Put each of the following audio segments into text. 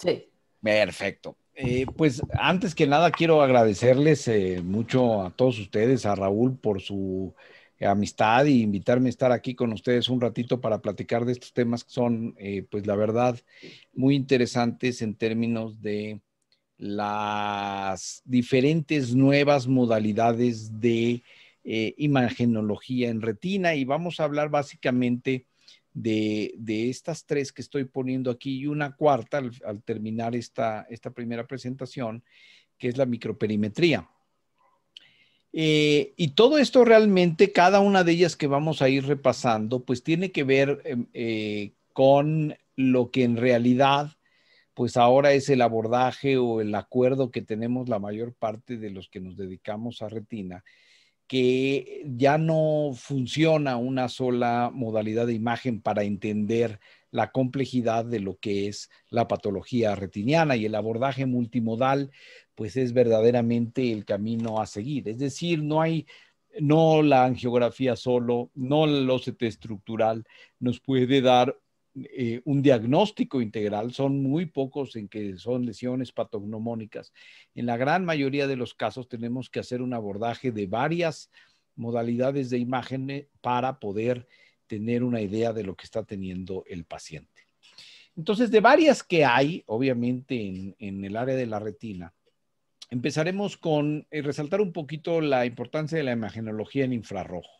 Sí. Perfecto. Eh, pues antes que nada quiero agradecerles eh, mucho a todos ustedes, a Raúl por su amistad y invitarme a estar aquí con ustedes un ratito para platicar de estos temas que son, eh, pues la verdad, muy interesantes en términos de las diferentes nuevas modalidades de imagenología en retina y vamos a hablar básicamente de, estas tres que estoy poniendo aquí y una cuarta al, terminar esta, esta, primera presentación, que es la microperimetría. Eh, y todo esto realmente, cada una de ellas que vamos a ir repasando, pues tiene que ver em, eh, con lo que en realidad, pues ahora es el abordaje o el acuerdo que tenemos la mayor parte de los que nos dedicamos a retina, que ya no funciona una sola modalidad de imagen para entender la complejidad de lo que es la patología retiniana y el abordaje multimodal, pues es verdaderamente el camino a seguir. Es decir, no hay, no la angiografía solo, no el OCT estructural nos puede dar eh, un diagnóstico integral, son muy pocos en que son lesiones patognomónicas. En la gran mayoría de los casos tenemos que hacer un abordaje de varias modalidades de imagen para poder tener una idea de lo que está teniendo el paciente. Entonces, de varias que hay, obviamente, en, en el área de la retina, empezaremos con eh, resaltar un poquito la importancia de la imagenología en infrarrojo.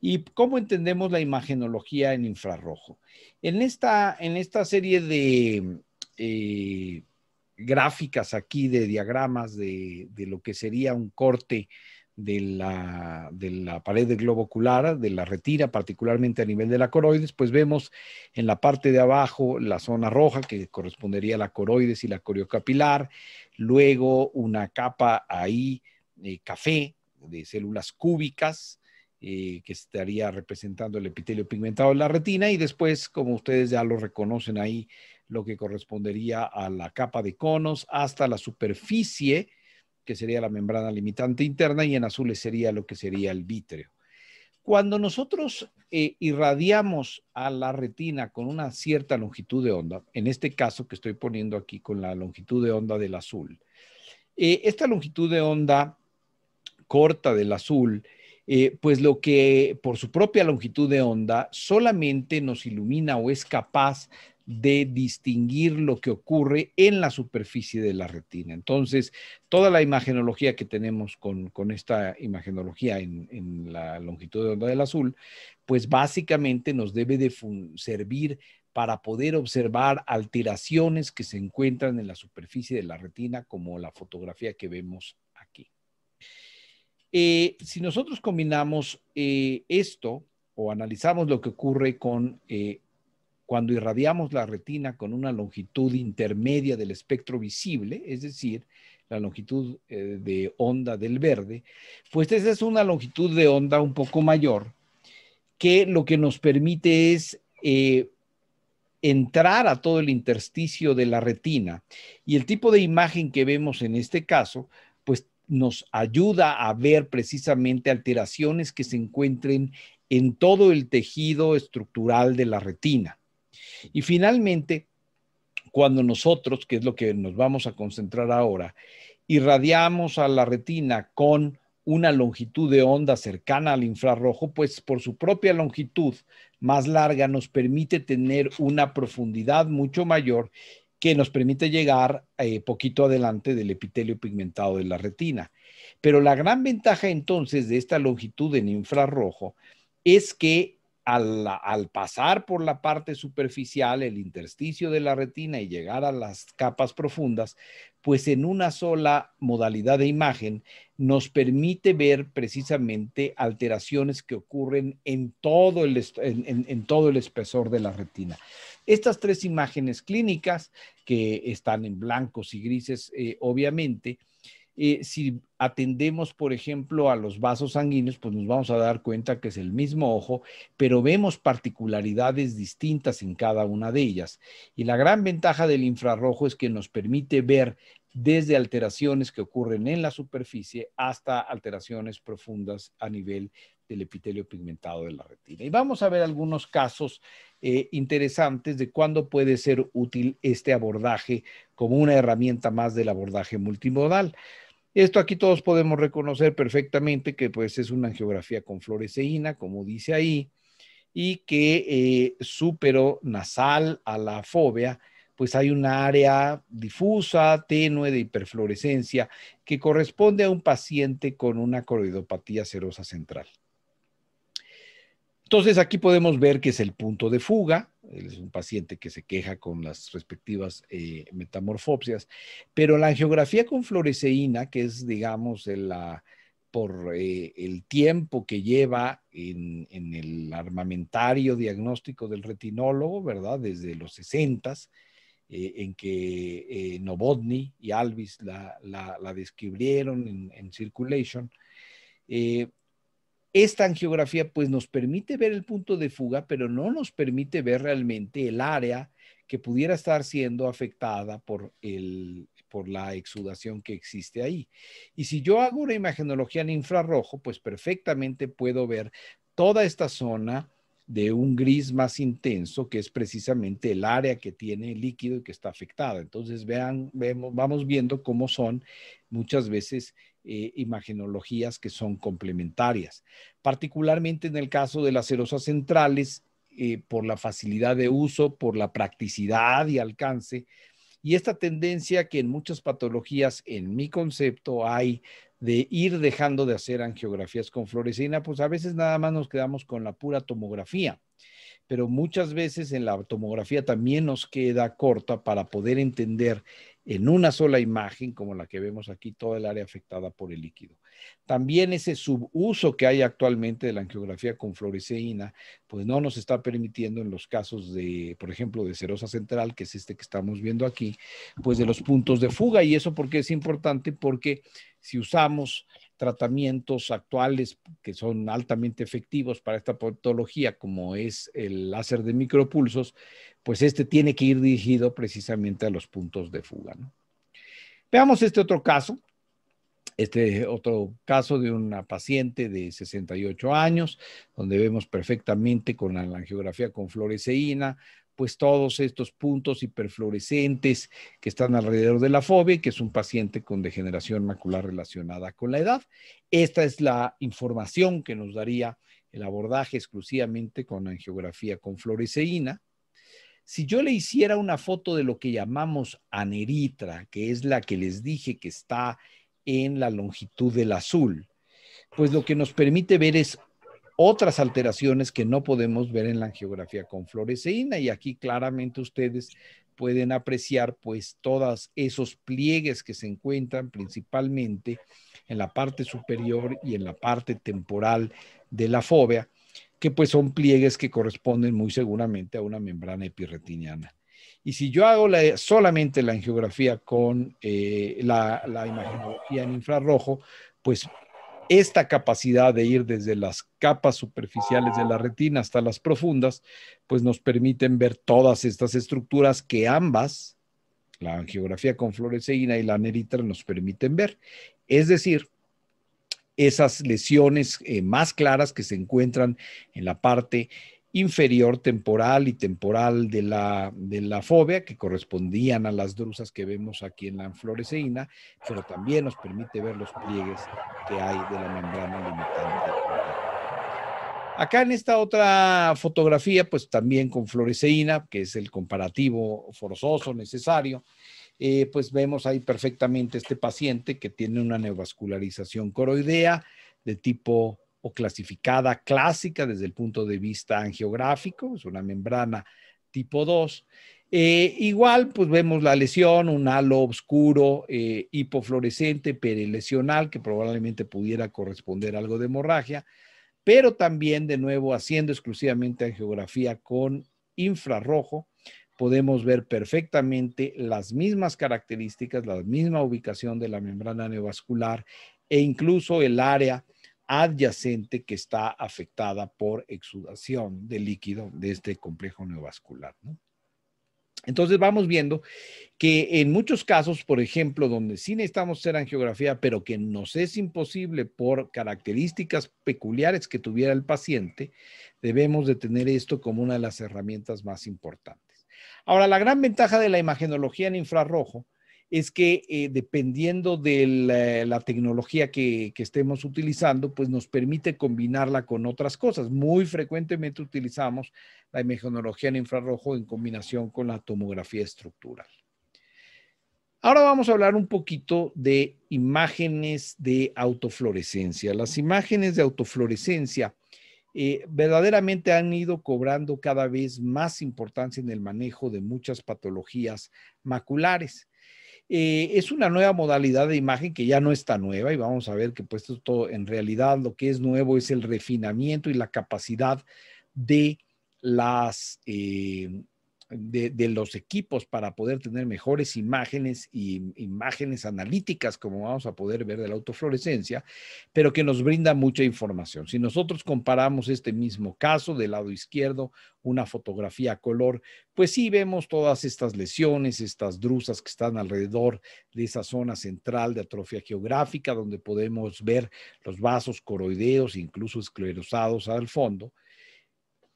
¿Y cómo entendemos la imagenología en infrarrojo? En esta, en esta serie de eh, gráficas aquí, de diagramas de, lo que sería un corte de la, de la, pared del globo ocular, de la retina, particularmente a nivel de la coroides, pues vemos en la parte de abajo la zona roja que correspondería a la coroides y la coriocapilar, luego una capa ahí eh, café de células cúbicas, eh, que estaría representando el epitelio pigmentado de la retina y después, como ustedes ya lo reconocen ahí, lo que correspondería a la capa de conos hasta la superficie, que sería la membrana limitante interna, y en azules sería lo que sería el vítreo. Cuando nosotros eh, irradiamos a la retina con una cierta longitud de onda, en este caso que estoy poniendo aquí con la longitud de onda del azul, eh, esta longitud de onda corta del azul eh, pues lo que por su propia longitud de onda solamente nos ilumina o es capaz de distinguir lo que ocurre en la superficie de la retina. Entonces, toda la imagenología que tenemos con, esta imagenología en, la longitud de onda del azul, pues básicamente nos debe de servir para poder observar alteraciones que se encuentran en la superficie de la retina, como la fotografía que vemos eh, si nosotros combinamos eh, esto o analizamos lo que ocurre con eh, cuando irradiamos la retina con una longitud intermedia del espectro visible, es decir, la longitud de onda del verde, pues esa es una longitud de onda un poco mayor que lo que nos permite es entrar a todo el intersticio de la retina. Y el tipo de imagen que vemos en este caso, pues nos ayuda a ver precisamente alteraciones que se encuentren en todo el tejido estructural de la retina. Y finalmente, cuando nosotros, que es lo que nos vamos a concentrar ahora, irradiamos a la retina con una longitud de onda cercana al infrarrojo, pues por su propia longitud más larga nos permite tener una profundidad mucho mayor que nos permite llegar eh, poquito adelante del epitelio pigmentado de la retina. Pero la gran ventaja entonces de esta longitud en infrarrojo es que al, pasar por la parte superficial, el intersticio de la retina y llegar a las capas profundas, pues en una sola modalidad de imagen nos permite ver precisamente alteraciones que ocurren en todo el, en, todo el espesor de la retina. Estas tres imágenes clínicas, que están en blancos y grises, eh, obviamente, eh, si atendemos, por ejemplo, a los vasos sanguíneos, pues nos vamos a dar cuenta que es el mismo ojo, pero vemos particularidades distintas en cada una de ellas. Y la gran ventaja del infrarrojo es que nos permite ver desde alteraciones que ocurren en la superficie hasta alteraciones profundas a nivel del epitelio pigmentado de la retina. Y vamos a ver algunos casos eh, interesantes de cuándo puede ser útil este abordaje como una herramienta más del abordaje multimodal. Esto aquí todos podemos reconocer perfectamente que pues es una angiografía con fluoresceína, como dice ahí, y que eh, superó nasal a la fobia, pues hay una área difusa, tenue de hiperfluorescencia que corresponde a un paciente con una coroidopatía serosa central. Entonces aquí podemos ver que es el punto de fuga, es un paciente que se queja con las respectivas eh, metamorfopsias, pero la angiografía con fluoresceína, que es, digamos, la, por eh, el tiempo que lleva en, el armamentario diagnóstico del retinólogo, ¿verdad? Desde los 60 eh, en que Novotny y Alvis la, describieron en, en Circulation, esta angiografía pues nos permite ver el punto de fuga, pero no nos permite ver realmente el área que pudiera estar siendo afectada por, el, por la exudación que existe ahí. Y si yo hago una imagenología en infrarrojo, pues perfectamente puedo ver toda esta zona de un gris más intenso, que es precisamente el área que tiene el líquido y que está afectada. Entonces, vean, vemos, vamos viendo cómo son muchas veces eh, imagenologías que son complementarias. Particularmente en el caso de las serosas centrales, eh, por la facilidad de uso, por la practicidad y alcance, y esta tendencia que en muchas patologías, en mi concepto, hay de ir dejando de hacer angiografías con fluoresceína, pues a veces nada más nos quedamos con la pura tomografía, pero muchas veces en la tomografía también nos queda corta para poder entender en una sola imagen, como la que vemos aquí, toda el área afectada por el líquido. También ese subuso que hay actualmente de la angiografía con fluoresceína, pues no nos está permitiendo en los casos de, por ejemplo, de serosa central, que es este que estamos viendo aquí, pues de los puntos de fuga. Y eso porque es importante, porque si usamos tratamientos actuales que son altamente efectivos para esta patología, como es el láser de micropulsos, pues este tiene que ir dirigido precisamente a los puntos de fuga. Veamos este otro caso, este otro caso de una paciente de 68 años, donde vemos perfectamente con la angiografía con fluoresceína, pues todos estos puntos hiperfluorescentes que están alrededor de la fobia, que es un paciente con degeneración macular relacionada con la edad. Esta es la información que nos daría el abordaje exclusivamente con angiografía con fluoresceína. Si yo le hiciera una foto de lo que llamamos aneritra, que es la que les dije que está en la longitud del azul, pues lo que nos permite ver es otras alteraciones que no podemos ver en la angiografía con fluoresceína y aquí claramente ustedes pueden apreciar pues todos esos pliegues que se encuentran principalmente en la parte superior y en la parte temporal de la fobia, que pues son pliegues que corresponden muy seguramente a una membrana epirretiniana. Y si yo hago solamente la angiografía con eh, la, la imagenología en infrarrojo, pues esta capacidad de ir desde las capas superficiales de la retina hasta las profundas, pues nos permiten ver todas estas estructuras que ambas, la angiografía con fluoresceína y la neritra, nos permiten ver. Es decir, esas lesiones eh, más claras que se encuentran en la parte inferior temporal y temporal de la, de la fobia, que correspondían a las drusas que vemos aquí en la fluoresceína, pero también nos permite ver los pliegues que hay de la membrana limitante. Acá en esta otra fotografía, pues también con fluoresceína, que es el comparativo forzoso necesario, eh, pues vemos ahí perfectamente este paciente que tiene una neovascularización coroidea de tipo o clasificada clásica desde el punto de vista angiográfico, es una membrana tipo 2. Eh, igual, pues vemos la lesión, un halo oscuro, eh, hipofluorescente, perilesional, que probablemente pudiera corresponder a algo de hemorragia, pero también, de nuevo, haciendo exclusivamente angiografía con infrarrojo, podemos ver perfectamente las mismas características, la misma ubicación de la membrana neovascular e incluso el área adyacente que está afectada por exudación de líquido de este complejo neovascular. Entonces vamos viendo que en muchos casos, por ejemplo, donde sí necesitamos hacer angiografía, pero que nos es imposible por características peculiares que tuviera el paciente, debemos de tener esto como una de las herramientas más importantes. Ahora, la gran ventaja de la imagenología en infrarrojo es que eh, dependiendo de la, tecnología que, estemos utilizando, pues nos permite combinarla con otras cosas. Muy frecuentemente utilizamos la imagenología en infrarrojo en combinación con la tomografía estructural. Ahora vamos a hablar un poquito de imágenes de autofluorescencia. Las imágenes de autofluorescencia eh, verdaderamente han ido cobrando cada vez más importancia en el manejo de muchas patologías maculares. Eh, es una nueva modalidad de imagen que ya no está nueva y vamos a ver que pues todo en realidad lo que es nuevo es el refinamiento y la capacidad de las eh, de, los equipos para poder tener mejores imágenes y imágenes analíticas, como vamos a poder ver de la autofluorescencia, pero que nos brinda mucha información. Si nosotros comparamos este mismo caso del lado izquierdo, una fotografía a color, pues sí vemos todas estas lesiones, estas drusas que están alrededor de esa zona central de atrofia geográfica, donde podemos ver los vasos coroideos, incluso esclerosados al fondo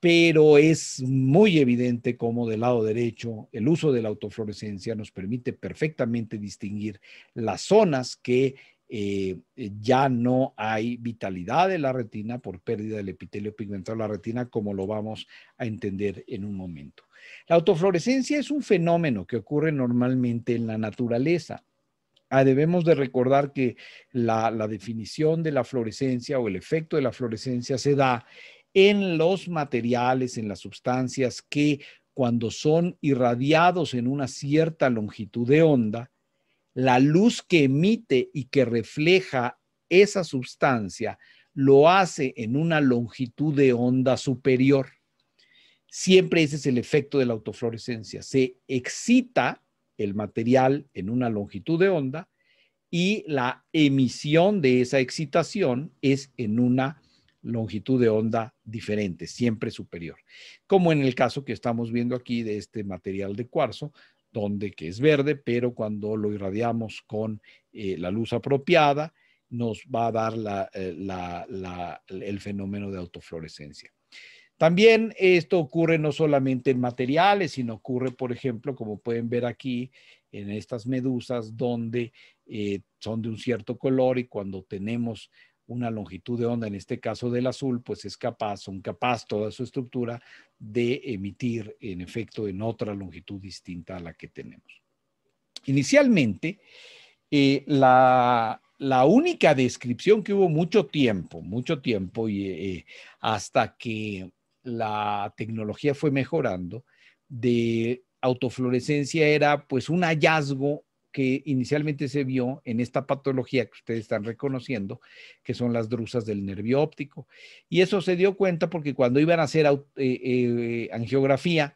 pero es muy evidente cómo del lado derecho el uso de la autofluorescencia nos permite perfectamente distinguir las zonas que eh, ya no hay vitalidad de la retina por pérdida del epitelio pigmentado de la retina, como lo vamos a entender en un momento. La autofluorescencia es un fenómeno que ocurre normalmente en la naturaleza. Ah, debemos de recordar que la, la definición de la fluorescencia o el efecto de la fluorescencia se da en los materiales, en las sustancias que cuando son irradiados en una cierta longitud de onda, la luz que emite y que refleja esa sustancia lo hace en una longitud de onda superior. Siempre ese es el efecto de la autofluorescencia. Se excita el material en una longitud de onda y la emisión de esa excitación es en una longitud de onda diferente, siempre superior. Como en el caso que estamos viendo aquí de este material de cuarzo, donde que es verde, pero cuando lo irradiamos con eh, la luz apropiada, nos va a dar eh, el fenómeno de autofluorescencia. También esto ocurre no solamente en materiales, sino ocurre, por ejemplo, como pueden ver aquí, en estas medusas, donde eh, son de un cierto color y cuando tenemos una longitud de onda, en este caso del azul, pues es capaz, son capaz toda su estructura de emitir en efecto en otra longitud distinta a la que tenemos. Inicialmente, eh, la, única descripción que hubo mucho tiempo, mucho tiempo, y eh, hasta que la tecnología fue mejorando, de autofluorescencia era pues un hallazgo que inicialmente se vio en esta patología que ustedes están reconociendo, que son las drusas del nervio óptico. Y eso se dio cuenta porque cuando iban a hacer eh, eh, angiografía,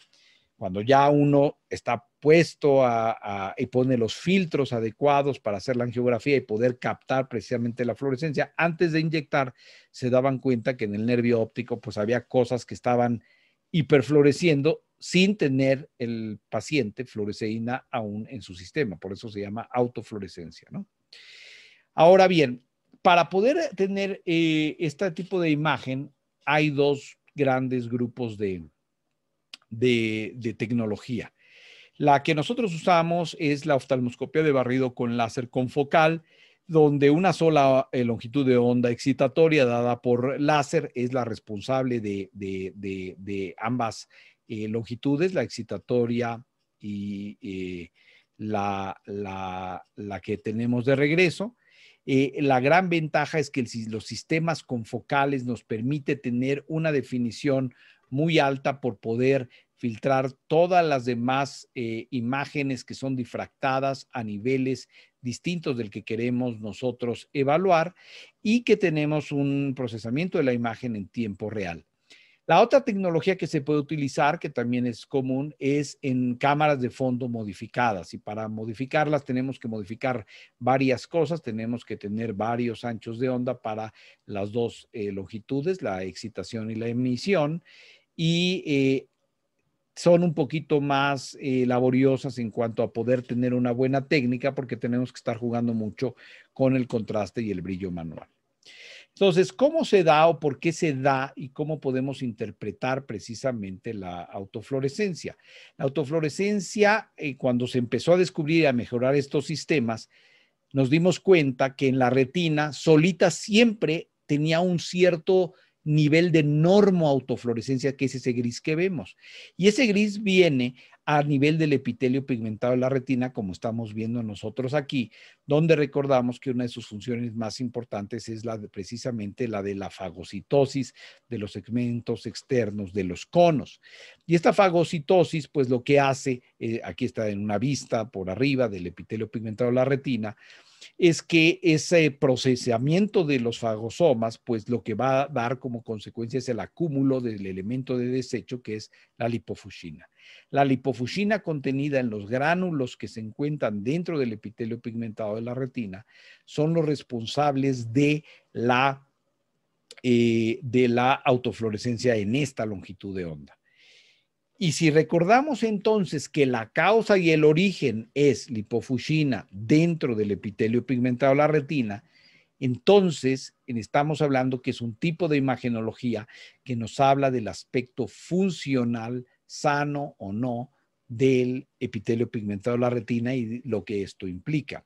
cuando ya uno está puesto a, y pone los filtros adecuados para hacer la angiografía y poder captar precisamente la fluorescencia, antes de inyectar se daban cuenta que en el nervio óptico pues había cosas que estaban hiperfluoreciendo sin tener el paciente fluoresceína aún en su sistema. Por eso se llama autofluorescencia, ¿no? Ahora bien, para poder tener eh, este tipo de imagen, hay dos grandes grupos de, de, tecnología. La que nosotros usamos es la oftalmoscopia de barrido con láser confocal, donde una sola eh, longitud de onda excitatoria dada por láser es la responsable de, de ambas eh, longitudes, la excitatoria y eh, la, que tenemos de regreso. Eh, la gran ventaja es que los sistemas confocales nos permite tener una definición muy alta por poder filtrar todas las demás imágenes que son difractadas a niveles distintos del que queremos nosotros evaluar y que tenemos un procesamiento de la imagen en tiempo real. La otra tecnología que se puede utilizar, que también es común, es en cámaras de fondo modificadas. Y para modificarlas tenemos que modificar varias cosas. Tenemos que tener varios anchos de onda para las dos eh, longitudes, la excitación y la emisión. Y eh, son un poquito más eh, laboriosas en cuanto a poder tener una buena técnica porque tenemos que estar jugando mucho con el contraste y el brillo manual. Entonces, ¿cómo se da o por qué se da y cómo podemos interpretar precisamente la autofluorescencia? La autofluorescencia, eh, cuando se empezó a descubrir y a mejorar estos sistemas, nos dimos cuenta que en la retina solita siempre tenía un cierto nivel de normo autofluorescencia, que es ese gris que vemos. Y ese gris viene a nivel del epitelio pigmentado de la retina, como estamos viendo nosotros aquí, donde recordamos que una de sus funciones más importantes es la de, precisamente la de la fagocitosis de los segmentos externos de los conos. Y esta fagocitosis, pues lo que hace, eh, aquí está en una vista por arriba del epitelio pigmentado de la retina, es que ese procesamiento de los fagosomas, pues lo que va a dar como consecuencia es el acúmulo del elemento de desecho que es la lipofuscina. La lipofuscina contenida en los gránulos que se encuentran dentro del epitelio pigmentado de la retina son los responsables de la, eh, de la autofluorescencia en esta longitud de onda. Y si recordamos entonces que la causa y el origen es lipofuscina dentro del epitelio pigmentado de la retina, entonces estamos hablando que es un tipo de imagenología que nos habla del aspecto funcional, sano o no, del epitelio pigmentado de la retina y lo que esto implica.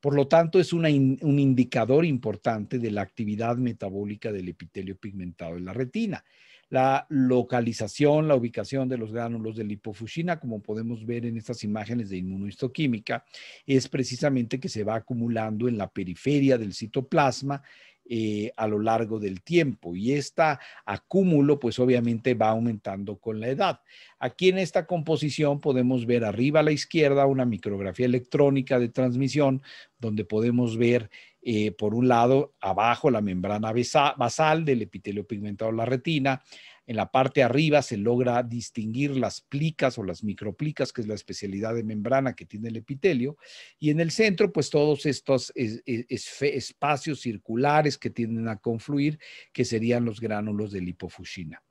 Por lo tanto, es un indicador importante de la actividad metabólica del epitelio pigmentado de la retina la localización, la ubicación de los gránulos de lipofuscina, como podemos ver en estas imágenes de inmunohistoquímica, es precisamente que se va acumulando en la periferia del citoplasma eh, a lo largo del tiempo y este acúmulo pues obviamente va aumentando con la edad. Aquí en esta composición podemos ver arriba a la izquierda una micrografía electrónica de transmisión donde podemos ver eh, por un lado, abajo la membrana basal del epitelio pigmentado de la retina. En la parte arriba se logra distinguir las plicas o las microplicas, que es la especialidad de membrana que tiene el epitelio. Y en el centro, pues todos estos espacios circulares que tienden a confluir, que serían los gránulos de lipofuscina.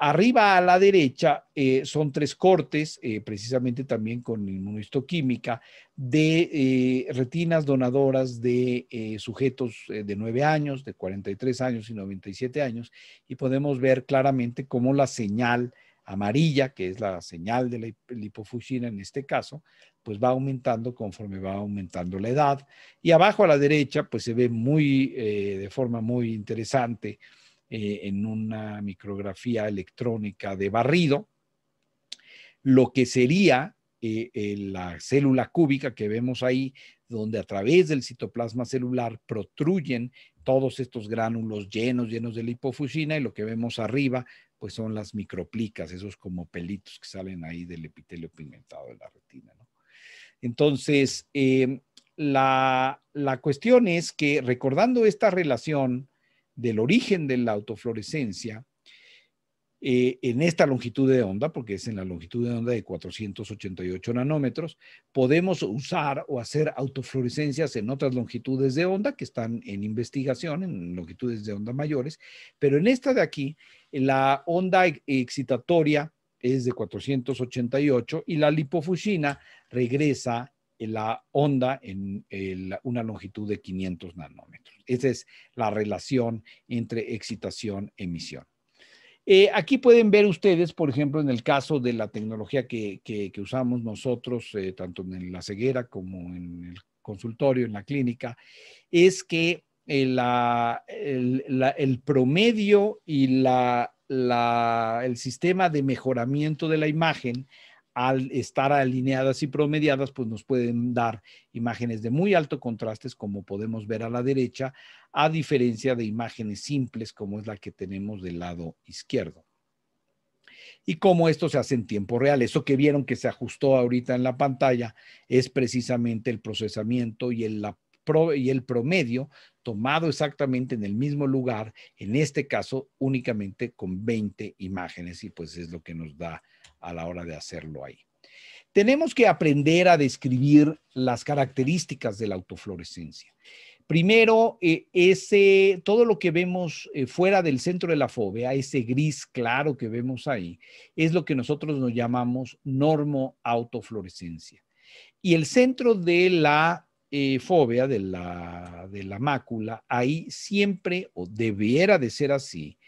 Arriba a la derecha eh, son tres cortes, eh, precisamente también con inmunohistoquímica, de eh, retinas donadoras de sujetos de 9 años, de 43 años y 97 años, y podemos ver claramente cómo la señal amarilla, que es la señal de la lipofuscina en este caso, pues va aumentando conforme va aumentando la edad. Y abajo a la derecha, pues se ve muy, de forma muy interesante, eh, en una micrografía electrónica de barrido, lo que sería eh, eh, la célula cúbica que vemos ahí, donde a través del citoplasma celular protruyen todos estos gránulos llenos, llenos de lipofuscina, y lo que vemos arriba, pues son las microplicas, esos como pelitos que salen ahí del epitelio pigmentado de la retina. Entonces, la, la cuestión es que recordando esta relación del origen de la autofluorescencia eh, en esta longitud de onda, porque es en la longitud de onda de 488 nanómetros, podemos usar o hacer autofluorescencias en otras longitudes de onda que están en investigación, en longitudes de onda mayores, pero en esta de aquí, la onda excitatoria es de 488 y la lipofuscina regresa la onda en una longitud de 500 nanómetros. Esa es la relación entre excitación-emisión. Eh, aquí pueden ver ustedes, por ejemplo, en el caso de la tecnología que, usamos nosotros, eh, tanto en la ceguera como en el consultorio, en la clínica, es que el, el, promedio y la, el sistema de mejoramiento de la imagen al estar alineadas y promediadas, pues nos pueden dar imágenes de muy alto contraste, como podemos ver a la derecha, a diferencia de imágenes simples, como es la que tenemos del lado izquierdo. Y cómo esto se hace en tiempo real. Eso que vieron que se ajustó ahorita en la pantalla es precisamente el procesamiento y el, y el promedio tomado exactamente en el mismo lugar, en este caso únicamente con 20 imágenes y pues es lo que nos da a la hora de hacerlo ahí. Tenemos que aprender a describir las características de la autofluorescencia. Primero, eh, ese, todo lo que vemos eh, fuera del centro de la fobia, ese gris claro que vemos ahí, es lo que nosotros nos llamamos normo-autofluorescencia. Y el centro de la eh, de la, de la mácula, ahí siempre, o debiera de ser así,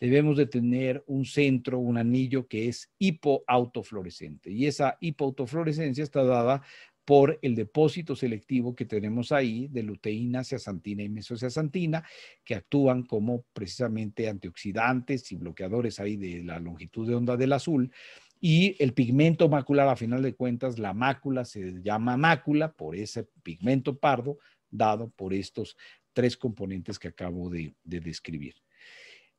debemos de tener un centro, un anillo que es hipoautofluorescente. Y esa hipoautofluorescencia está dada por el depósito selectivo que tenemos ahí de luteína, zeaxantina y mesoceaxantina, que actúan como precisamente antioxidantes y bloqueadores ahí de la longitud de onda del azul. Y el pigmento macular, a final de cuentas, la mácula se llama mácula por ese pigmento pardo dado por estos tres componentes que acabo de, describir.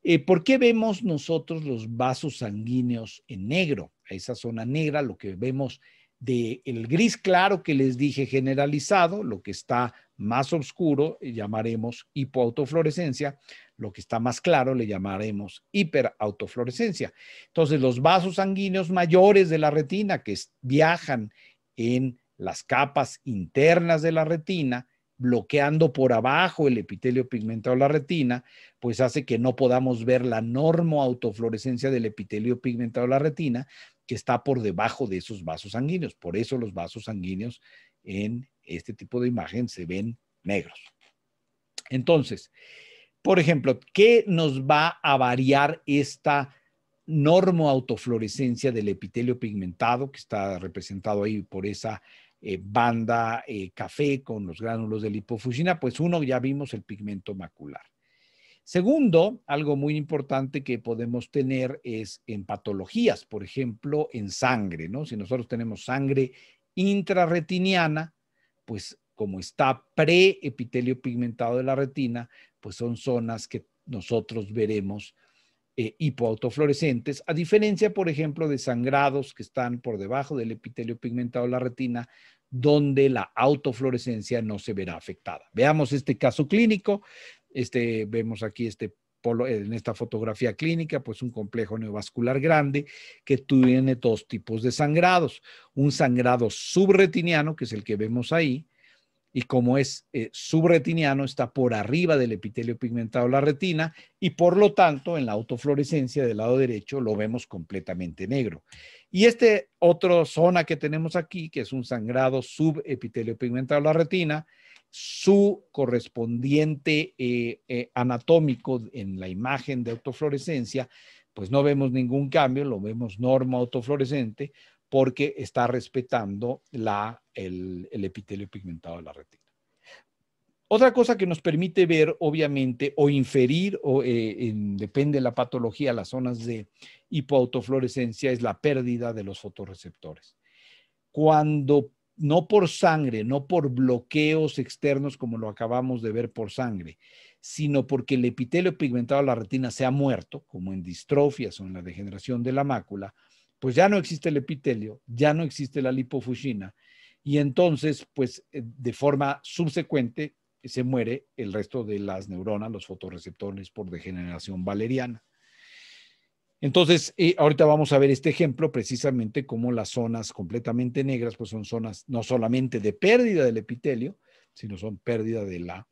Eh, ¿Por qué vemos nosotros los vasos sanguíneos en negro? Esa zona negra, lo que vemos del el gris claro que les dije generalizado, lo que está más oscuro llamaremos hipoautofluorescencia, lo que está más claro le llamaremos hiperautofluorescencia. Entonces, los vasos sanguíneos mayores de la retina que viajan en las capas internas de la retina, bloqueando por abajo el epitelio pigmentado de la retina, pues hace que no podamos ver la autofluorescencia del epitelio pigmentado de la retina, que está por debajo de esos vasos sanguíneos. Por eso los vasos sanguíneos en este tipo de imagen se ven negros. Entonces, por ejemplo, ¿qué nos va a variar esta autofluorescencia del epitelio pigmentado que está representado ahí por esa eh, banda eh, café con los gránulos de lipofusina? Pues uno, ya vimos el pigmento macular. Segundo, algo muy importante que podemos tener es en patologías, por ejemplo, en sangre, ¿no? Si nosotros tenemos sangre intrarretiniana, pues como está preepitelio pigmentado de la retina, pues son zonas que nosotros veremos eh, hipoautofluorescentes, a diferencia, por ejemplo, de sangrados que están por debajo del epitelio pigmentado de la retina, donde la autofluorescencia no se verá afectada. Veamos este caso clínico. Este, vemos aquí este polo, en esta fotografía clínica, pues un complejo neovascular grande que tiene dos tipos de sangrados. Un sangrado subretiniano, que es el que vemos ahí, y como es eh, subretiniano, está por arriba del epitelio pigmentado de la retina y por lo tanto en la autofluorescencia del lado derecho lo vemos completamente negro. Y este otro zona que tenemos aquí, que es un sangrado subepitelio pigmentado de la retina, su correspondiente eh, eh, anatómico en la imagen de autofluorescencia, pues no vemos ningún cambio, lo vemos norma autofluorescente porque está respetando la, el, epitelio pigmentado de la retina. Otra cosa que nos permite ver, obviamente, o inferir, o eh, depende de la patología, las zonas de hipoautofluorescencia, es la pérdida de los fotorreceptores. Cuando no por sangre, no por bloqueos externos como lo acabamos de ver por sangre, sino porque el epitelio pigmentado de la retina se ha muerto, como en distrofias o en la degeneración de la mácula, pues ya no existe el epitelio, ya no existe la lipofusina, y entonces, pues eh, de forma subsecuente se muere el resto de las neuronas, los fotorreceptores por degeneración valeriana. Entonces, eh, ahorita vamos a ver este ejemplo precisamente como las zonas completamente negras, pues son zonas no solamente de pérdida del epitelio, sino son pérdida de la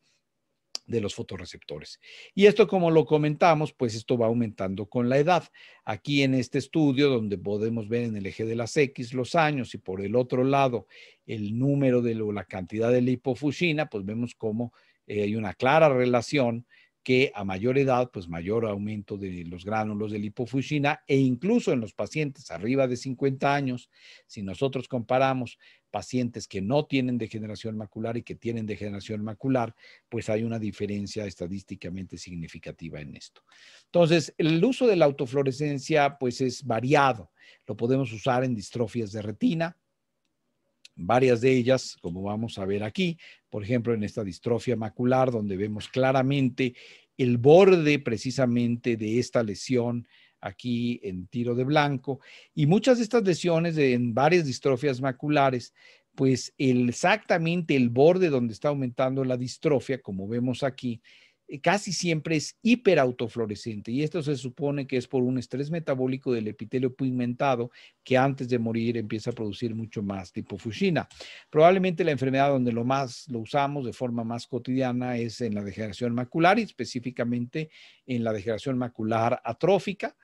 de los fotorreceptores. Y esto, como lo comentamos, pues esto va aumentando con la edad. Aquí en este estudio, donde podemos ver en el eje de las X los años y por el otro lado el número de la cantidad de lipofusina, pues vemos cómo eh, hay una clara relación que a mayor edad, pues mayor aumento de los gránulos de lipofusina e incluso en los pacientes arriba de 50 años, si nosotros comparamos pacientes que no tienen degeneración macular y que tienen degeneración macular, pues hay una diferencia estadísticamente significativa en esto. Entonces, el uso de la autofluorescencia, pues es variado. Lo podemos usar en distrofias de retina, varias de ellas, como vamos a ver aquí, por ejemplo, en esta distrofia macular, donde vemos claramente el borde precisamente de esta lesión aquí en tiro de blanco. Y muchas de estas lesiones en varias distrofias maculares, pues exactamente el borde donde está aumentando la distrofia, como vemos aquí, casi siempre es hiperautofluorescente y esto se supone que es por un estrés metabólico del epitelio pigmentado que antes de morir empieza a producir mucho más tipo Fushina. Probablemente la enfermedad donde lo más lo usamos de forma más cotidiana es en la degeneración macular y específicamente en la degeneración macular atrófica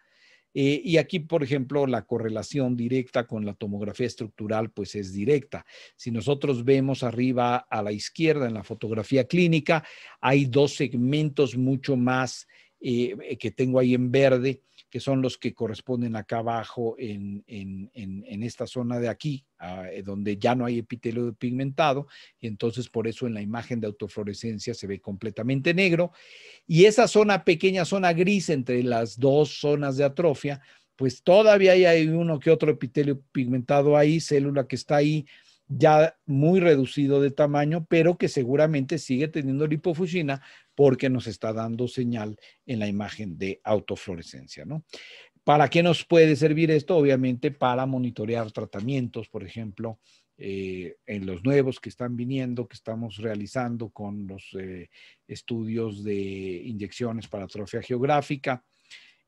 eh, y aquí, por ejemplo, la correlación directa con la tomografía estructural, pues es directa. Si nosotros vemos arriba a la izquierda en la fotografía clínica, hay dos segmentos mucho más eh, que tengo ahí en verde que son los que corresponden acá abajo en, esta zona de aquí, ah, eh, donde ya no hay epitelio pigmentado, y entonces por eso en la imagen de autofluorescencia se ve completamente negro. Y esa zona, pequeña zona gris entre las dos zonas de atrofia, pues todavía hay uno que otro epitelio pigmentado ahí, célula que está ahí ya muy reducido de tamaño, pero que seguramente sigue teniendo lipofusina porque nos está dando señal en la imagen de autofluorescencia, ¿no? ¿Para qué nos puede servir esto? Obviamente para monitorear tratamientos, por ejemplo, eh, en los nuevos que están viniendo, que estamos realizando con los eh, estudios de inyecciones para atrofia geográfica,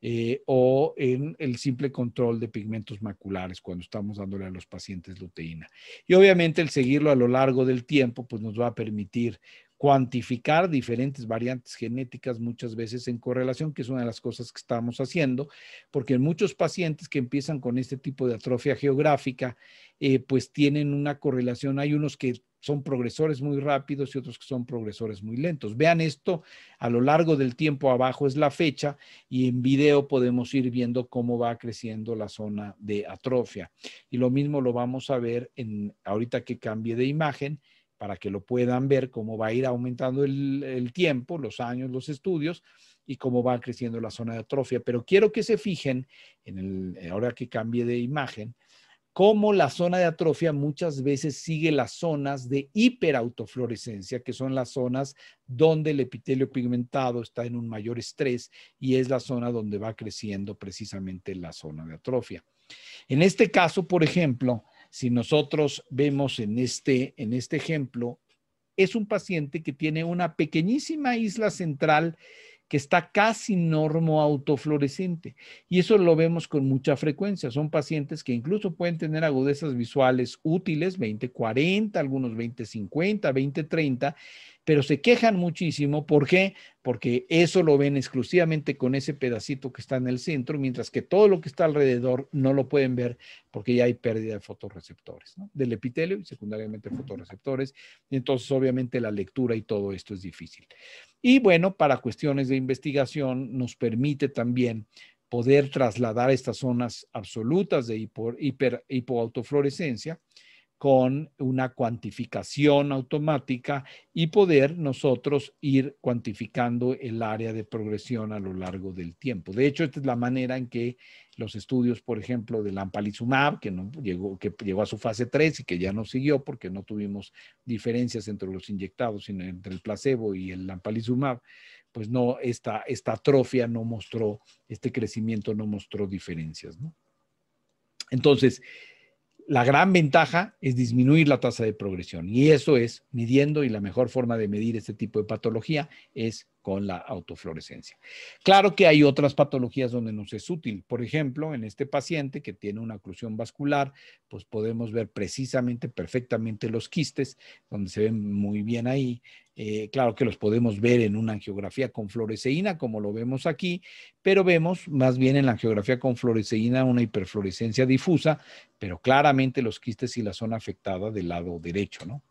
eh, o en el simple control de pigmentos maculares cuando estamos dándole a los pacientes luteína. Y obviamente el seguirlo a lo largo del tiempo, pues nos va a permitir cuantificar diferentes variantes genéticas muchas veces en correlación, que es una de las cosas que estamos haciendo, porque en muchos pacientes que empiezan con este tipo de atrofia geográfica, eh, pues tienen una correlación. Hay unos que son progresores muy rápidos y otros que son progresores muy lentos. Vean esto a lo largo del tiempo, abajo es la fecha y en video podemos ir viendo cómo va creciendo la zona de atrofia. Y lo mismo lo vamos a ver en ahorita que cambie de imagen para que lo puedan ver cómo va a ir aumentando el, tiempo, los años, los estudios y cómo va creciendo la zona de atrofia. Pero quiero que se fijen, en el, ahora que cambie de imagen, cómo la zona de atrofia muchas veces sigue las zonas de hiperautofluorescencia, que son las zonas donde el epitelio pigmentado está en un mayor estrés y es la zona donde va creciendo precisamente la zona de atrofia. En este caso, por ejemplo, si nosotros vemos en este, en este ejemplo, es un paciente que tiene una pequeñísima isla central que está casi normo autofluorescente. Y eso lo vemos con mucha frecuencia. Son pacientes que incluso pueden tener agudezas visuales útiles, 20-40, algunos 20-50, 20-30, pero se quejan muchísimo. ¿Por qué? Porque eso lo ven exclusivamente con ese pedacito que está en el centro, mientras que todo lo que está alrededor no lo pueden ver porque ya hay pérdida de fotorreceptores, del epitelio y secundariamente fotorreceptores. Y entonces, obviamente, la lectura y todo esto es difícil. Y bueno, para cuestiones de investigación nos permite también poder trasladar estas zonas absolutas de hiper, hipoautofluorescencia con una cuantificación automática y poder nosotros ir cuantificando el área de progresión a lo largo del tiempo. De hecho, esta es la manera en que los estudios, por ejemplo, del ampalizumab, que, no llegó, que llegó a su fase 3 y que ya no siguió porque no tuvimos diferencias entre los inyectados, sino entre el placebo y el ampalizumab, pues no, esta, esta atrofia no mostró, este crecimiento no mostró diferencias. Entonces, la gran ventaja es disminuir la tasa de progresión y eso es midiendo y la mejor forma de medir este tipo de patología es con la autofluorescencia. Claro que hay otras patologías donde nos es útil. Por ejemplo, en este paciente que tiene una oclusión vascular, pues podemos ver precisamente perfectamente los quistes, donde se ven muy bien ahí. Eh, claro que los podemos ver en una angiografía con fluoresceína, como lo vemos aquí, pero vemos más bien en la angiografía con fluoresceína una hiperfluorescencia difusa, pero claramente los quistes y la zona afectada del lado derecho, ¿no?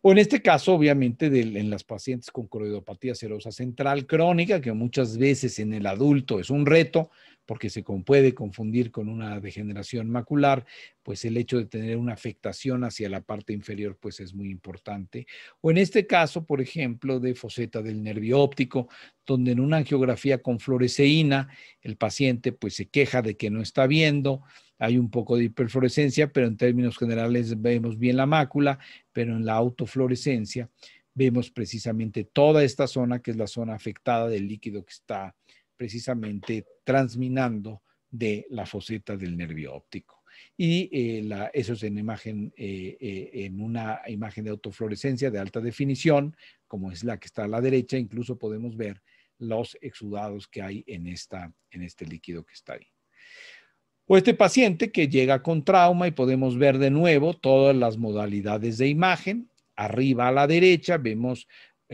O en este caso, obviamente, en las pacientes con coroidopatía serosa central crónica, que muchas veces en el adulto es un reto porque se puede confundir con una degeneración macular, pues el hecho de tener una afectación hacia la parte inferior, pues es muy importante. O en este caso, por ejemplo, de foseta del nervio óptico, donde en una angiografía con fluoresceína, el paciente pues se queja de que no está viendo, hay un poco de hiperfluorescencia, pero en términos generales vemos bien la mácula, pero en la autofluorescencia vemos precisamente toda esta zona que es la zona afectada del líquido que está precisamente transminando de la foseta del nervio óptico. Y eh, eso es en, imagen, eh, eh, en una imagen de autofluorescencia de alta definición como es la que está a la derecha, incluso podemos ver los exudados que hay en, esta, en este líquido que está ahí. O este paciente que llega con trauma y podemos ver de nuevo todas las modalidades de imagen. Arriba a la derecha vemos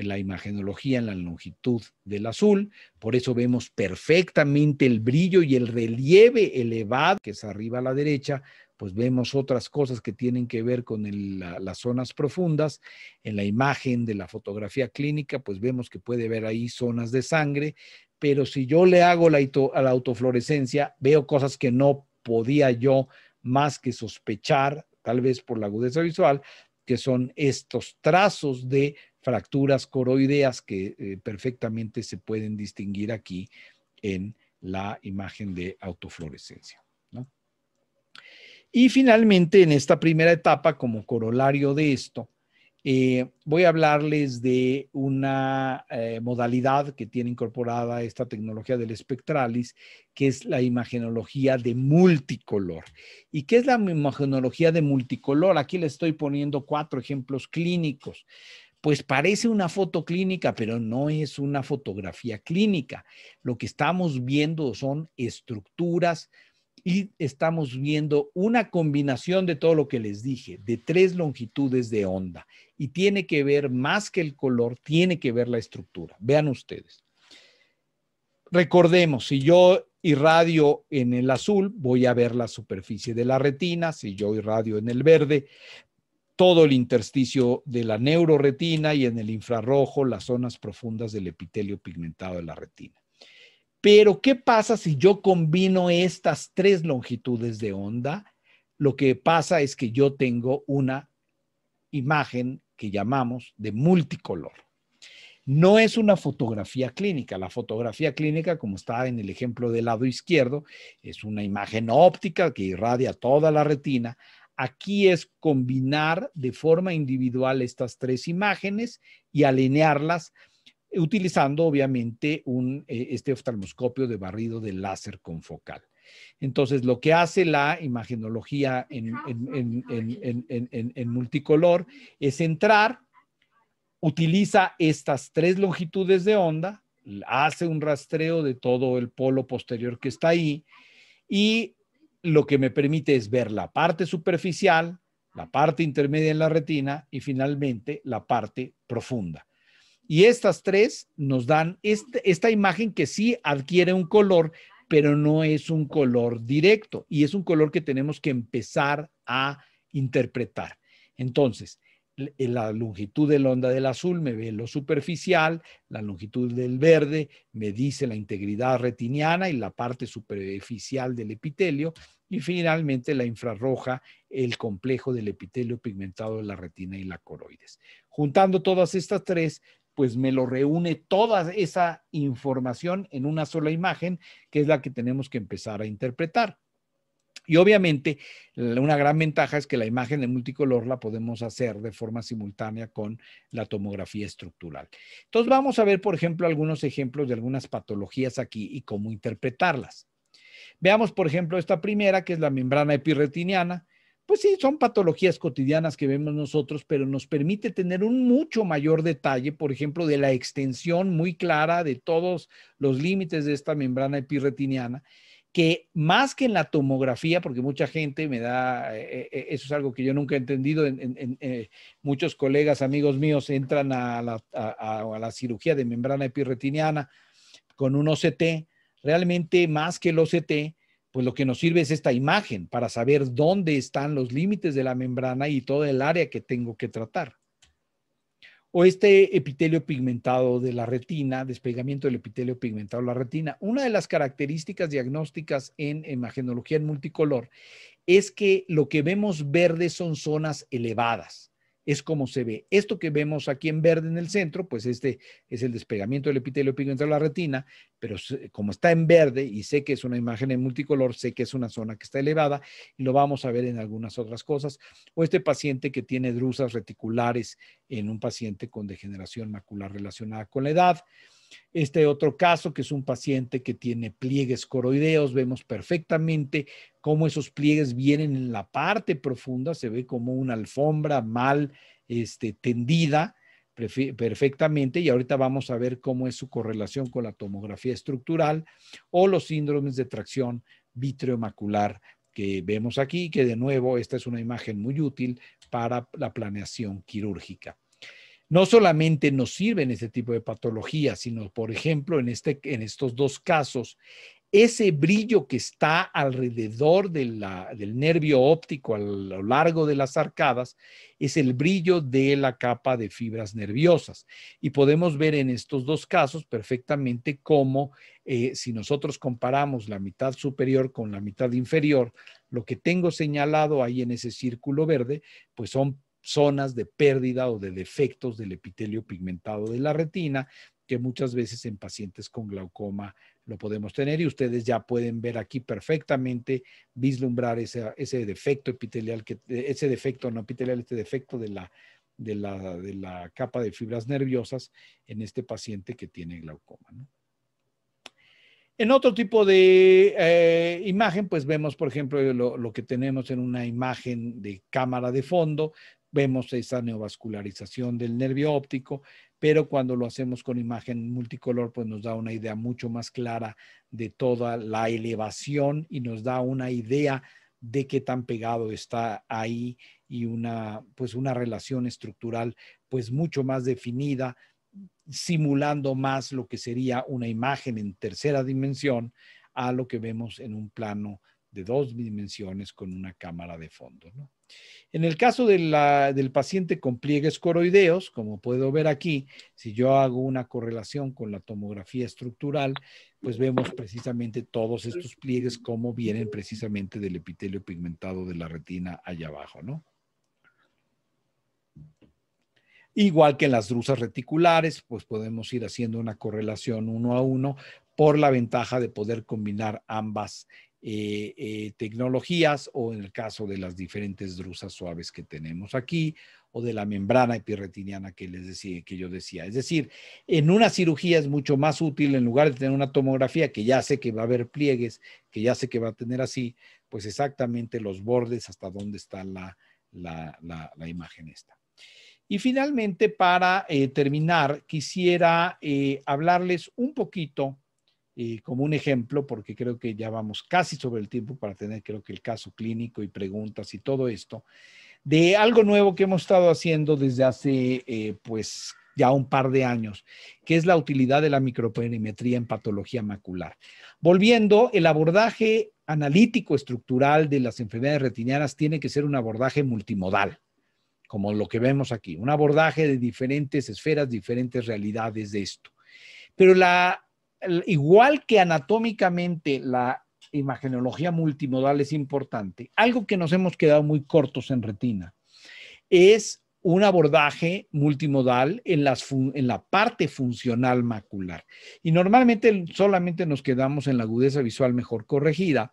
la imagenología en la longitud del azul, por eso vemos perfectamente el brillo y el relieve elevado, que es arriba a la derecha, pues vemos otras cosas que tienen que ver con las zonas profundas. En la imagen de la fotografía clínica, pues vemos que puede ver ahí zonas de sangre, pero si yo le hago la, a la autofluorescencia, veo cosas que no podía yo más que sospechar, tal vez por la agudeza visual, que son estos trazos de fracturas coroideas que eh, perfectamente se pueden distinguir aquí en la imagen de autofluorescencia. Y finalmente, en esta primera etapa, como corolario de esto, eh, voy a hablarles de una eh, modalidad que tiene incorporada esta tecnología del Spectralis, que es la imagenología de multicolor. ¿Y qué es la imagenología de multicolor? Aquí les estoy poniendo cuatro ejemplos clínicos pues parece una foto clínica, pero no es una fotografía clínica. Lo que estamos viendo son estructuras y estamos viendo una combinación de todo lo que les dije, de tres longitudes de onda. Y tiene que ver más que el color, tiene que ver la estructura. Vean ustedes. Recordemos, si yo irradio en el azul, voy a ver la superficie de la retina, si yo irradio en el verde, todo el intersticio de la neuroretina y en el infrarrojo las zonas profundas del epitelio pigmentado de la retina. Pero, ¿qué pasa si yo combino estas tres longitudes de onda? Lo que pasa es que yo tengo una imagen que llamamos de multicolor. No es una fotografía clínica. La fotografía clínica, como está en el ejemplo del lado izquierdo, es una imagen óptica que irradia toda la retina. Aquí es combinar de forma individual estas tres imágenes y alinearlas utilizando obviamente un, eh, este oftalmoscopio de barrido de láser confocal. Entonces, lo que hace la imagenología en, en, multicolor es entrar, utiliza estas tres longitudes de onda, hace un rastreo de todo el polo posterior que está ahí y lo que me permite es ver la parte superficial, la parte intermedia en la retina y finalmente la parte profunda. Y estas tres nos dan esta imagen que sí adquiere un color, pero no es un color directo y es un color que tenemos que empezar a interpretar. Entonces, la longitud de la onda del azul me ve lo superficial, la longitud del verde me dice la integridad retiniana y la parte superficial del epitelio, y finalmente la infrarroja, el complejo del epitelio pigmentado de la retina y la coroides. Juntando todas estas tres, pues me lo reúne toda esa información en una sola imagen, que es la que tenemos que empezar a interpretar. Y obviamente, una gran ventaja es que la imagen de multicolor la podemos hacer de forma simultánea con la tomografía estructural. Entonces, vamos a ver, por ejemplo, algunos ejemplos de algunas patologías aquí y cómo interpretarlas. Veamos, por ejemplo, esta primera, que es la membrana epirretiniana. Pues sí, son patologías cotidianas que vemos nosotros, pero nos permite tener un mucho mayor detalle, por ejemplo, de la extensión muy clara de todos los límites de esta membrana epirretiniana que más que en la tomografía, porque mucha gente me da, eh, eh, eso es algo que yo nunca he entendido, en, eh, muchos colegas, amigos míos, entran a la, a la, cirugía de membrana epirretiniana con un OCT, realmente más que el OCT, pues lo que nos sirve es esta imagen para saber dónde están los límites de la membrana y todo el área que tengo que tratar o este epitelio pigmentado de la retina, despegamiento del epitelio pigmentado de la retina. Una de las características diagnósticas en imagenología en multicolor es que lo que vemos verde son zonas elevadas es como se ve. Esto que vemos aquí en verde en el centro, pues este es el despegamiento del epitelio pigmentado de la retina, pero como está en verde y sé que es una imagen en multicolor, sé que es una zona que está elevada y lo vamos a ver en algunas otras cosas. O este paciente que tiene drusas reticulares en un paciente con degeneración macular relacionada con la edad. Este otro caso, que es un paciente que tiene pliegues coroideos, vemos perfectamente cómo esos pliegues vienen en la parte profunda, se ve como una alfombra mal este, tendida, perfectamente y ahorita vamos a ver cómo es su correlación con la tomografía estructural o los síndromes de tracción vitreomacular que vemos aquí, que de nuevo esta es una imagen muy útil para la planeación quirúrgica. No solamente nos sirven este tipo de patologías, sino, por ejemplo, en, este, en estos dos casos, ese brillo que está alrededor del nervio óptico a lo largo de las arcadas es el brillo de la capa de fibras nerviosas. Y podemos ver en estos dos casos perfectamente cómo eh, si nosotros comparamos la mitad superior con la mitad inferior, lo que tengo señalado ahí en ese círculo verde, pues son zonas de pérdida o de defectos del epitelio pigmentado de la retina, que muchas veces en pacientes con glaucoma lo podemos tener y ustedes ya pueden ver aquí perfectamente, vislumbrar ese, ese defecto epitelial, que, ese defecto no epitelial, este defecto de la, de la, de la capa de fibras nerviosas en este paciente que tiene glaucoma. En otro tipo de eh, imagen, pues vemos, por ejemplo, lo, lo, que tenemos en una imagen de cámara de fondo, vemos esa neovascularización del nervio óptico, pero cuando lo hacemos con imagen multicolor, pues nos da una idea mucho más clara de toda la elevación y nos da una idea de qué tan pegado está ahí y una, pues una relación estructural pues mucho más definida, simulando más lo que sería una imagen en tercera dimensión a lo que vemos en un plano de dos dimensiones con una cámara de fondo. ¿no? En el caso del paciente con pliegues coroideos, como puedo ver aquí, si yo hago una correlación con la tomografía estructural, pues vemos precisamente todos estos pliegues como vienen precisamente del epitelio pigmentado de la retina allá abajo, ¿no? Igual que en las drusas reticulares, pues podemos ir haciendo una correlación uno a uno por la ventaja de poder combinar ambas eh, eh, tecnologías o en el caso de las diferentes drusas suaves que tenemos aquí o de la membrana epirretiniana que les decía, que yo decía. Es decir, en una cirugía es mucho más útil en lugar de tener una tomografía que ya sé que va a haber pliegues, que ya sé que va a tener así, pues exactamente los bordes hasta dónde está la, imagen esta. Y finalmente, para eh, terminar, quisiera hablarles un poquito como un ejemplo, porque creo que ya vamos casi sobre el tiempo para tener, creo que el caso clínico y preguntas y todo esto, de algo nuevo que hemos estado haciendo desde hace, eh, pues, ya un par de años, que es la utilidad de la microperimetría en patología macular. Volviendo, el abordaje analítico estructural de las enfermedades retinianas tiene que ser un abordaje multimodal, como lo que vemos aquí, un abordaje de diferentes esferas, diferentes realidades de esto. Pero la igual que anatómicamente la imagenología multimodal es importante, algo que nos hemos quedado muy cortos en retina es un abordaje multimodal en, en, la parte funcional macular. Y normalmente solamente nos quedamos en la agudeza visual mejor corregida.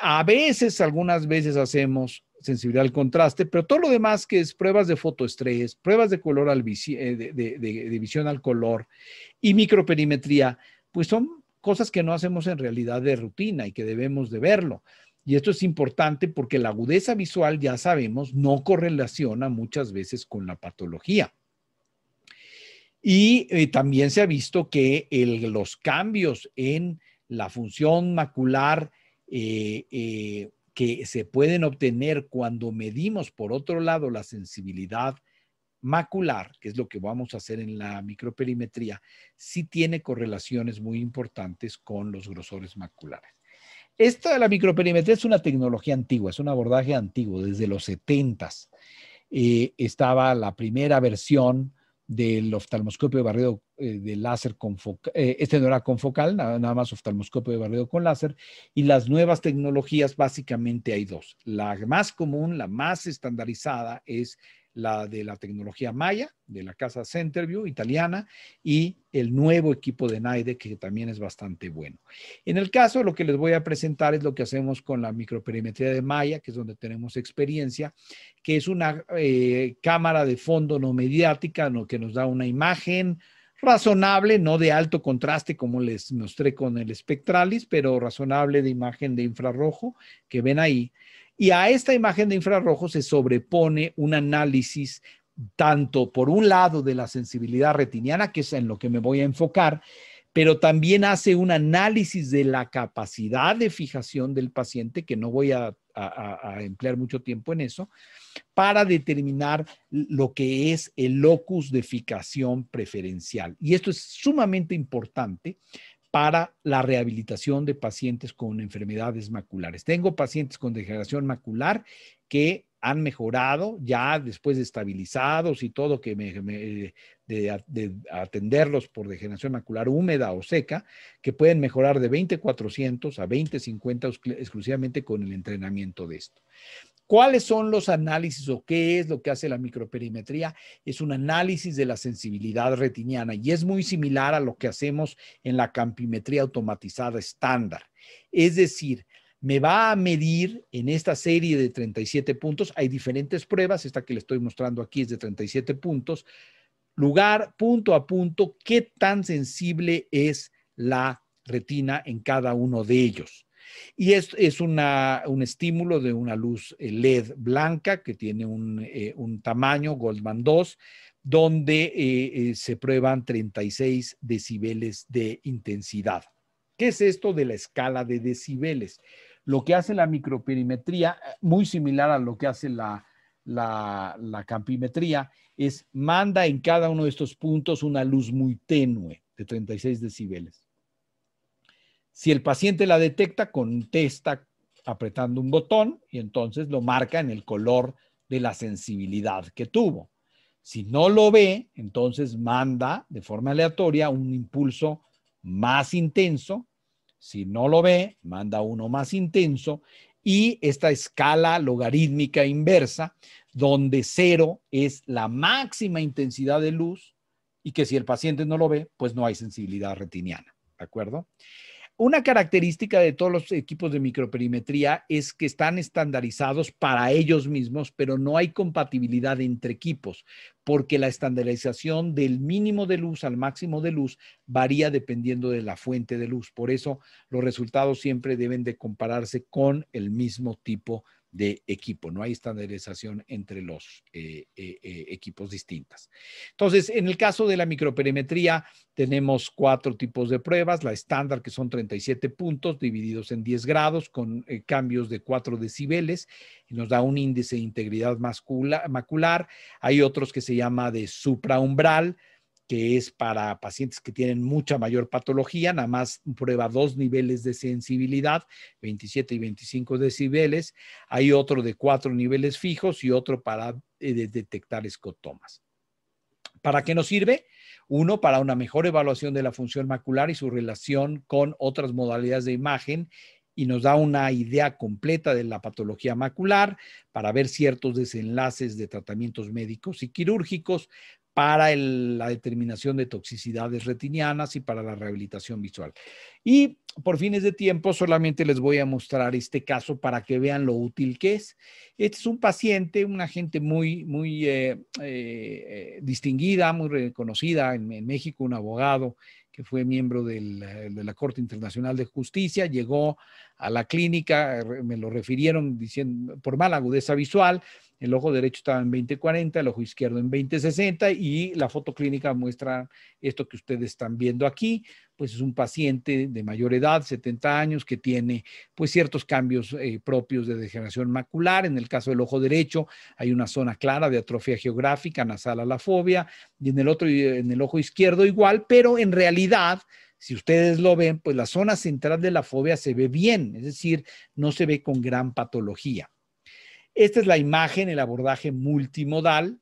A veces, algunas veces hacemos sensibilidad al contraste, pero todo lo demás que es pruebas de fotoestrés, pruebas de color al eh, de visión al color y microperimetría, pues son cosas que no hacemos en realidad de rutina y que debemos de verlo. Y esto es importante porque la agudeza visual, ya sabemos, no correlaciona muchas veces con la patología. Y eh, también se ha visto que los cambios en la función macular eh, eh, que se pueden obtener cuando medimos, por otro lado, la sensibilidad macular, que es lo que vamos a hacer en la microperimetría, sí tiene correlaciones muy importantes con los grosores maculares. Esta de la microperimetría es una tecnología antigua, es un abordaje antiguo, desde los 70 eh, estaba la primera versión del oftalmoscopio de barrido eh, de láser con focal, eh, este no era confocal, nada, nada, más oftalmoscopio de barrido con láser, y las nuevas tecnologías básicamente hay dos. La más común, la más estandarizada es la de la tecnología Maya, de la casa Centerview italiana, y el nuevo equipo de NAIDE, que también es bastante bueno. En el caso, lo que les voy a presentar es lo que hacemos con la microperimetría de Maya, que es donde tenemos experiencia, que es una eh, cámara de fondo no mediática, que nos da una imagen razonable, no de alto contraste como les mostré con el Spectralis, pero razonable de imagen de infrarrojo que ven ahí y a esta imagen de infrarrojo se sobrepone un análisis tanto por un lado de la sensibilidad retiniana, que es en lo que me voy a enfocar, pero también hace un análisis de la capacidad de fijación del paciente, que no voy a, emplear mucho tiempo en eso, para determinar lo que es el locus de fijación preferencial. Y esto es sumamente importante para la rehabilitación de pacientes con enfermedades maculares. Tengo pacientes con degeneración macular que han mejorado ya después de estabilizados y todo, que de, atenderlos por degeneración macular húmeda o seca, que pueden mejorar de 20-400 a 20-50 exclusivamente con el entrenamiento de esto. ¿Cuáles son los análisis o qué es lo que hace la microperimetría? Es un análisis de la sensibilidad retiniana y es muy similar a lo que hacemos en la campimetría automatizada estándar. Es decir, me va a medir en esta serie de 37 puntos. Hay diferentes pruebas, esta que le estoy mostrando aquí es de 37 puntos. Lugar, punto a punto, qué tan sensible es la retina en cada uno de ellos. Y es, es un estímulo de una luz eh, LED blanca que tiene un, eh, tamaño Goldman 2, donde eh, se prueban 36 decibeles de intensidad. ¿Qué es esto de la escala de decibeles? Lo que hace la microperimetría, muy similar a lo que hace la, la, campimetría, es manda en cada uno de estos puntos una luz muy tenue de 36 decibeles. Si el paciente la detecta, contesta apretando un botón y entonces lo marca en el color de la sensibilidad que tuvo. Si no lo ve, entonces manda de forma aleatoria un impulso más intenso si no lo ve, manda uno más intenso y esta escala logarítmica inversa, donde cero es la máxima intensidad de luz y que si el paciente no lo ve, pues no hay sensibilidad retiniana. ¿De acuerdo? Una característica de todos los equipos de microperimetría es que están estandarizados para ellos mismos, pero no hay compatibilidad entre equipos, porque la estandarización del mínimo de luz al máximo de luz varía dependiendo de la fuente de luz. Por eso los resultados siempre deben de compararse con el mismo tipo de de equipo, no hay estandarización entre los eh, eh, eh, equipos distintas. Entonces, en el caso de la microperimetría, tenemos cuatro tipos de pruebas, la estándar que son 37 puntos divididos en 10 grados con cambios de 4 decibeles y nos da un índice de integridad macular. Hay otros que se llama de supraumbral, que es para pacientes que tienen mucha mayor patología, nada más prueba dos niveles de sensibilidad, 27 y 25 decibeles. Hay otro de cuatro niveles fijos y otro para eh, detectar escotomas. ¿Para qué nos sirve? Uno, para una mejor evaluación de la función macular y su relación con otras modalidades de imagen y nos da una idea completa de la patología macular para ver ciertos desenlaces de tratamientos médicos y quirúrgicos, para la determinación de toxicidades retinianas y para la rehabilitación visual. Y por fines de tiempo solamente les voy a mostrar este caso para que vean lo útil que es. Este es un paciente, una gente muy, muy eh, eh, distinguida, muy reconocida en, México, un abogado que fue miembro de la Corte Internacional de Justicia, llegó a la clínica, me lo refirieron diciendo por mala agudeza visual, el ojo derecho estaba en 2040, el ojo izquierdo en 2060 y la foto clínica muestra esto que ustedes están viendo aquí, pues es un paciente de mayor edad, 70 años, que tiene pues ciertos cambios eh, propios de degeneración macular. En el caso del ojo derecho hay una zona clara de atrofia geográfica nasal a la fobia y en el otro, en el ojo izquierdo igual, pero en realidad si ustedes lo ven, pues la zona central de la fobia se ve bien, es decir, no se ve con gran patología. Esta es la imagen, el abordaje multimodal,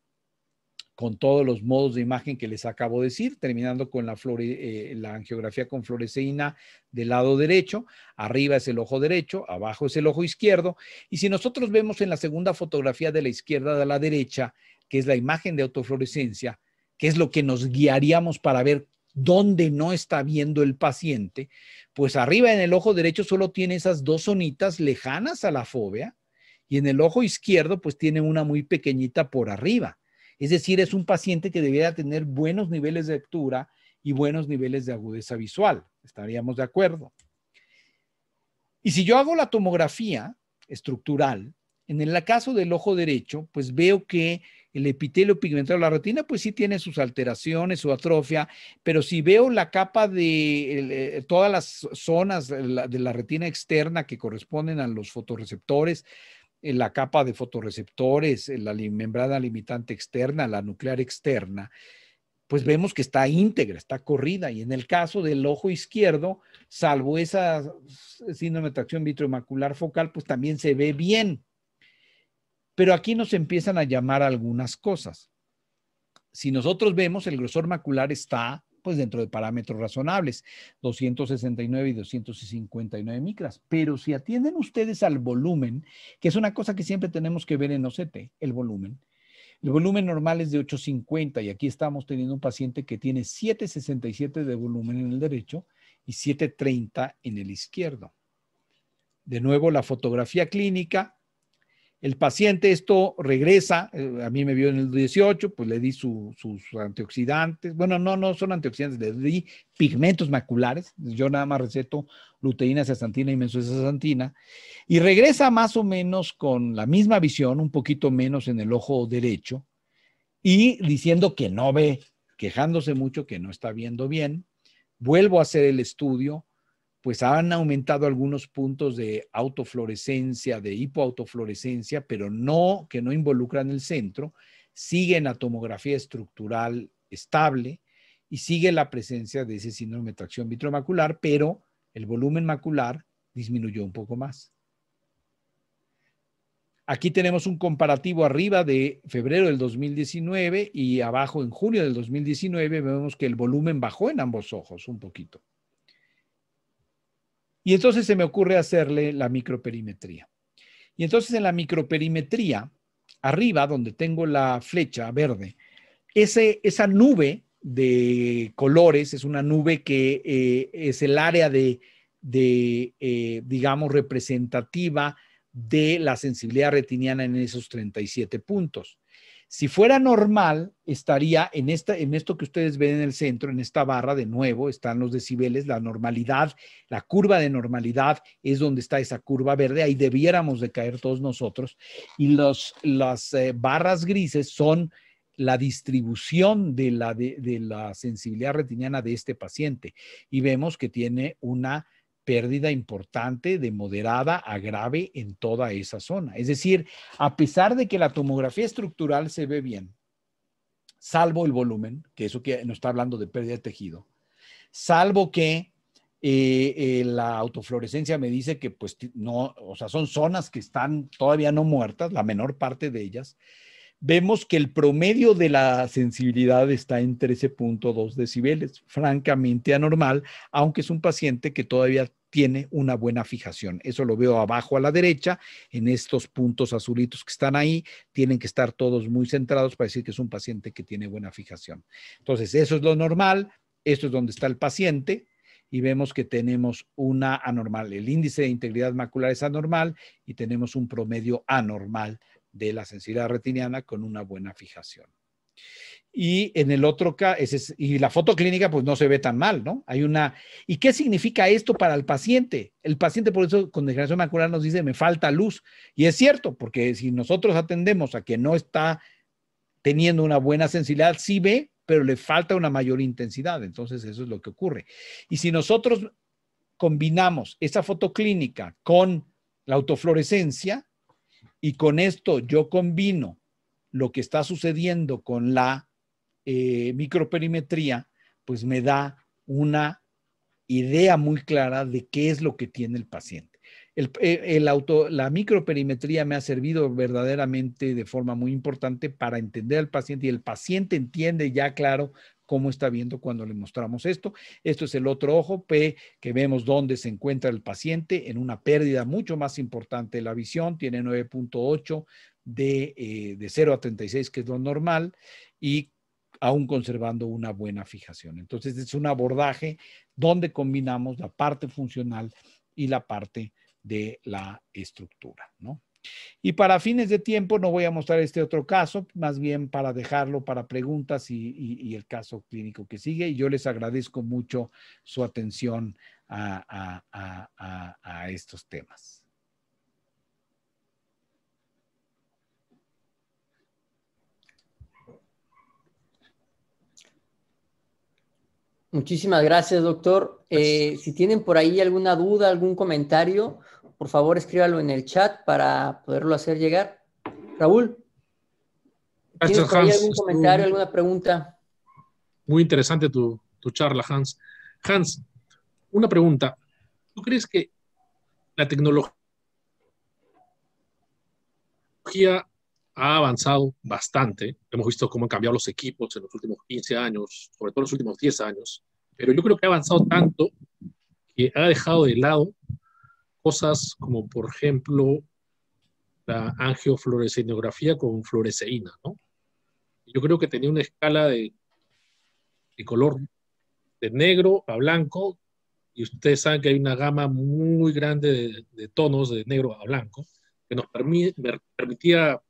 con todos los modos de imagen que les acabo de decir, terminando con la, eh, la angiografía con fluoresceína del lado derecho, arriba es el ojo derecho, abajo es el ojo izquierdo, y si nosotros vemos en la segunda fotografía de la izquierda a la derecha, que es la imagen de autofluorescencia, que es lo que nos guiaríamos para ver dónde no está viendo el paciente, pues arriba en el ojo derecho solo tiene esas dos zonitas lejanas a la fobia, y en el ojo izquierdo pues tiene una muy pequeñita por arriba. Es decir, es un paciente que debería tener buenos niveles de lectura y buenos niveles de agudeza visual. Estaríamos de acuerdo. Y si yo hago la tomografía estructural, En el caso del ojo derecho, pues veo que el epitelio pigmentado de la retina, pues sí tiene sus alteraciones, su atrofia, pero si veo la capa de eh, todas las zonas de la, retina externa que corresponden a los fotorreceptores, la capa de fotorreceptores, la membrana limitante externa, la nuclear externa, pues vemos que está íntegra, está corrida. Y en el caso del ojo izquierdo, salvo esa síndrome de tracción vitromacular focal, pues también se ve bien. Pero aquí nos empiezan a llamar algunas cosas. Si nosotros vemos, el grosor macular está pues dentro de parámetros razonables, 269 y 259 micras. Pero si atienden ustedes al volumen, que es una cosa que siempre tenemos que ver en OCT, el volumen, el volumen normal es de 850 y aquí estamos teniendo un paciente que tiene 767 de volumen en el derecho y 730 en el izquierdo. De nuevo, la fotografía clínica el paciente esto regresa, eh, a mí me vio en el 18, pues le di sus antioxidantes, bueno, no, no son antioxidantes, le di pigmentos maculares, yo nada más receto luteína, zeaxantina y menzoazeaxantina, y regresa más o menos con la misma visión, un poquito menos en el ojo derecho, y diciendo que no ve, quejándose mucho que no está viendo bien, vuelvo a hacer el estudio, pues han aumentado algunos puntos de autofluorescencia, de hipoautofluorescencia, pero no que no involucran el centro, sigue la tomografía estructural estable y sigue la presencia de ese síndrome de tracción vitromacular, pero el volumen macular disminuyó un poco más. Aquí tenemos un comparativo arriba de febrero del 2019 y abajo en junio del 2019 vemos que el volumen bajó en ambos ojos un poquito. Y entonces se me ocurre hacerle la microperimetría. Y entonces en la microperimetría, arriba donde tengo la flecha verde, ese, esa nube de colores es una nube que eh, es el área de, eh, digamos, representativa de la sensibilidad retiniana en esos 37 puntos. Si fuera normal, estaría en, esta, en esto que ustedes ven en el centro, en esta barra, de nuevo, están los decibeles, la normalidad, la curva de normalidad es donde está esa curva verde, ahí debiéramos de caer todos nosotros. Y los, las eh, barras grises son la distribución de la, de la sensibilidad retiniana de este paciente. Y vemos que tiene una pérdida importante de moderada a grave en toda esa zona. Es decir, a pesar de que la tomografía estructural se ve bien, salvo el volumen, que eso que nos está hablando de pérdida de tejido, salvo que eh, eh, la autofluorescencia me dice que pues no, o sea, son zonas que están todavía no muertas, la menor parte de ellas, vemos que el promedio de la sensibilidad está en 13.2 decibeles, francamente anormal, aunque es un paciente que todavía tiene una buena fijación. Eso lo veo abajo a la derecha, en estos puntos azulitos que están ahí, tienen que estar todos muy centrados para decir que es un paciente que tiene buena fijación. Entonces, eso es lo normal, esto es donde está el paciente, y vemos que tenemos una anormal. El índice de integridad macular es anormal y tenemos un promedio anormal de la sensibilidad retiniana con una buena fijación. Y en el otro caso, y la foto clínica pues no se ve tan mal, ¿no? Hay una, ¿y qué significa esto para el paciente? El paciente por eso con degeneración macular nos dice, me falta luz. Y es cierto, porque si nosotros atendemos a que no está teniendo una buena sensibilidad, sí ve, pero le falta una mayor intensidad. Entonces eso es lo que ocurre. Y si nosotros combinamos esa foto clínica con la autofluorescencia, y con esto yo combino lo que está sucediendo con la eh, microperimetría, pues me da una idea muy clara de qué es lo que tiene el paciente. El, eh, el auto, la microperimetría me ha servido verdaderamente de forma muy importante para entender al paciente y el paciente entiende ya claro cómo está viendo cuando le mostramos esto. Esto es el otro ojo P que vemos dónde se encuentra el paciente en una pérdida mucho más importante de la visión, tiene 9.8 de, eh, de 0 a 36, que es lo normal, y aún conservando una buena fijación. Entonces es un abordaje donde combinamos la parte funcional y la parte de la estructura, ¿no? Y para fines de tiempo no voy a mostrar este otro caso, más bien para dejarlo para preguntas y, el caso clínico que sigue. Y yo les agradezco mucho su atención a, estos temas. Muchísimas gracias, doctor. Eh, si tienen por ahí alguna duda, algún comentario, por favor escríbalo en el chat para poderlo hacer llegar. Raúl, ¿tienes por ahí algún comentario, alguna pregunta? Muy interesante tu, tu charla, Hans. Hans, una pregunta. ¿Tú crees que la tecnología ha avanzado bastante. Hemos visto cómo han cambiado los equipos en los últimos 15 años, sobre todo en los últimos 10 años, pero yo creo que ha avanzado tanto que ha dejado de lado cosas como, por ejemplo, la angiofluoresceинografía con fluoresceína, ¿no? Yo creo que tenía una escala de, de color de negro a blanco, y ustedes saben que hay una gama muy grande de, tonos de negro a blanco, que nos permitía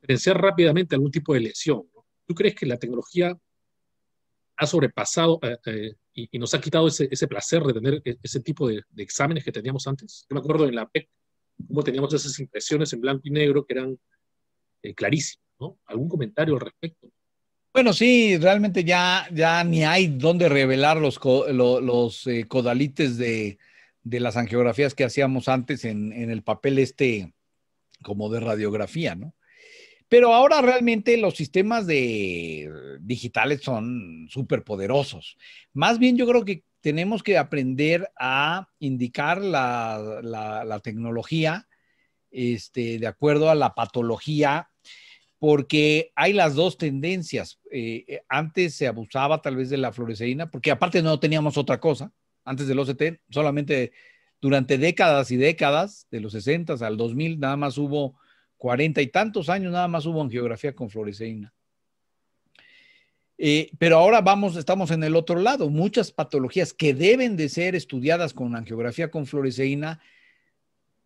vencer rápidamente algún tipo de lesión. ¿Tú crees que la tecnología ha sobrepasado eh, eh, y, nos ha quitado ese, placer de tener e, ese tipo de, exámenes que teníamos antes? Yo me acuerdo en la PEC cómo teníamos esas impresiones en blanco y negro que eran eh, clarísimas. ¿no? ¿Algún comentario al respecto? Bueno, sí, realmente ya, ya ni hay dónde revelar los, los codalites de, de, las angiografías que hacíamos antes en, en el papel este como de radiografía, ¿no? Pero ahora realmente los sistemas de digitales son súper poderosos. Más bien yo creo que tenemos que aprender a indicar la, tecnología este, de acuerdo a la patología, porque hay las dos tendencias. Eh, eh, antes se abusaba tal vez de la fluoresceína, porque aparte no teníamos otra cosa. Antes del OCT, solamente durante décadas y décadas, de los 60 al 2000, nada más hubo cuarenta y tantos años nada más hubo angiografía con fluoresceína. Eh, pero ahora vamos, estamos en el otro lado. Muchas patologías que deben de ser estudiadas con angiografía con fluoresceína,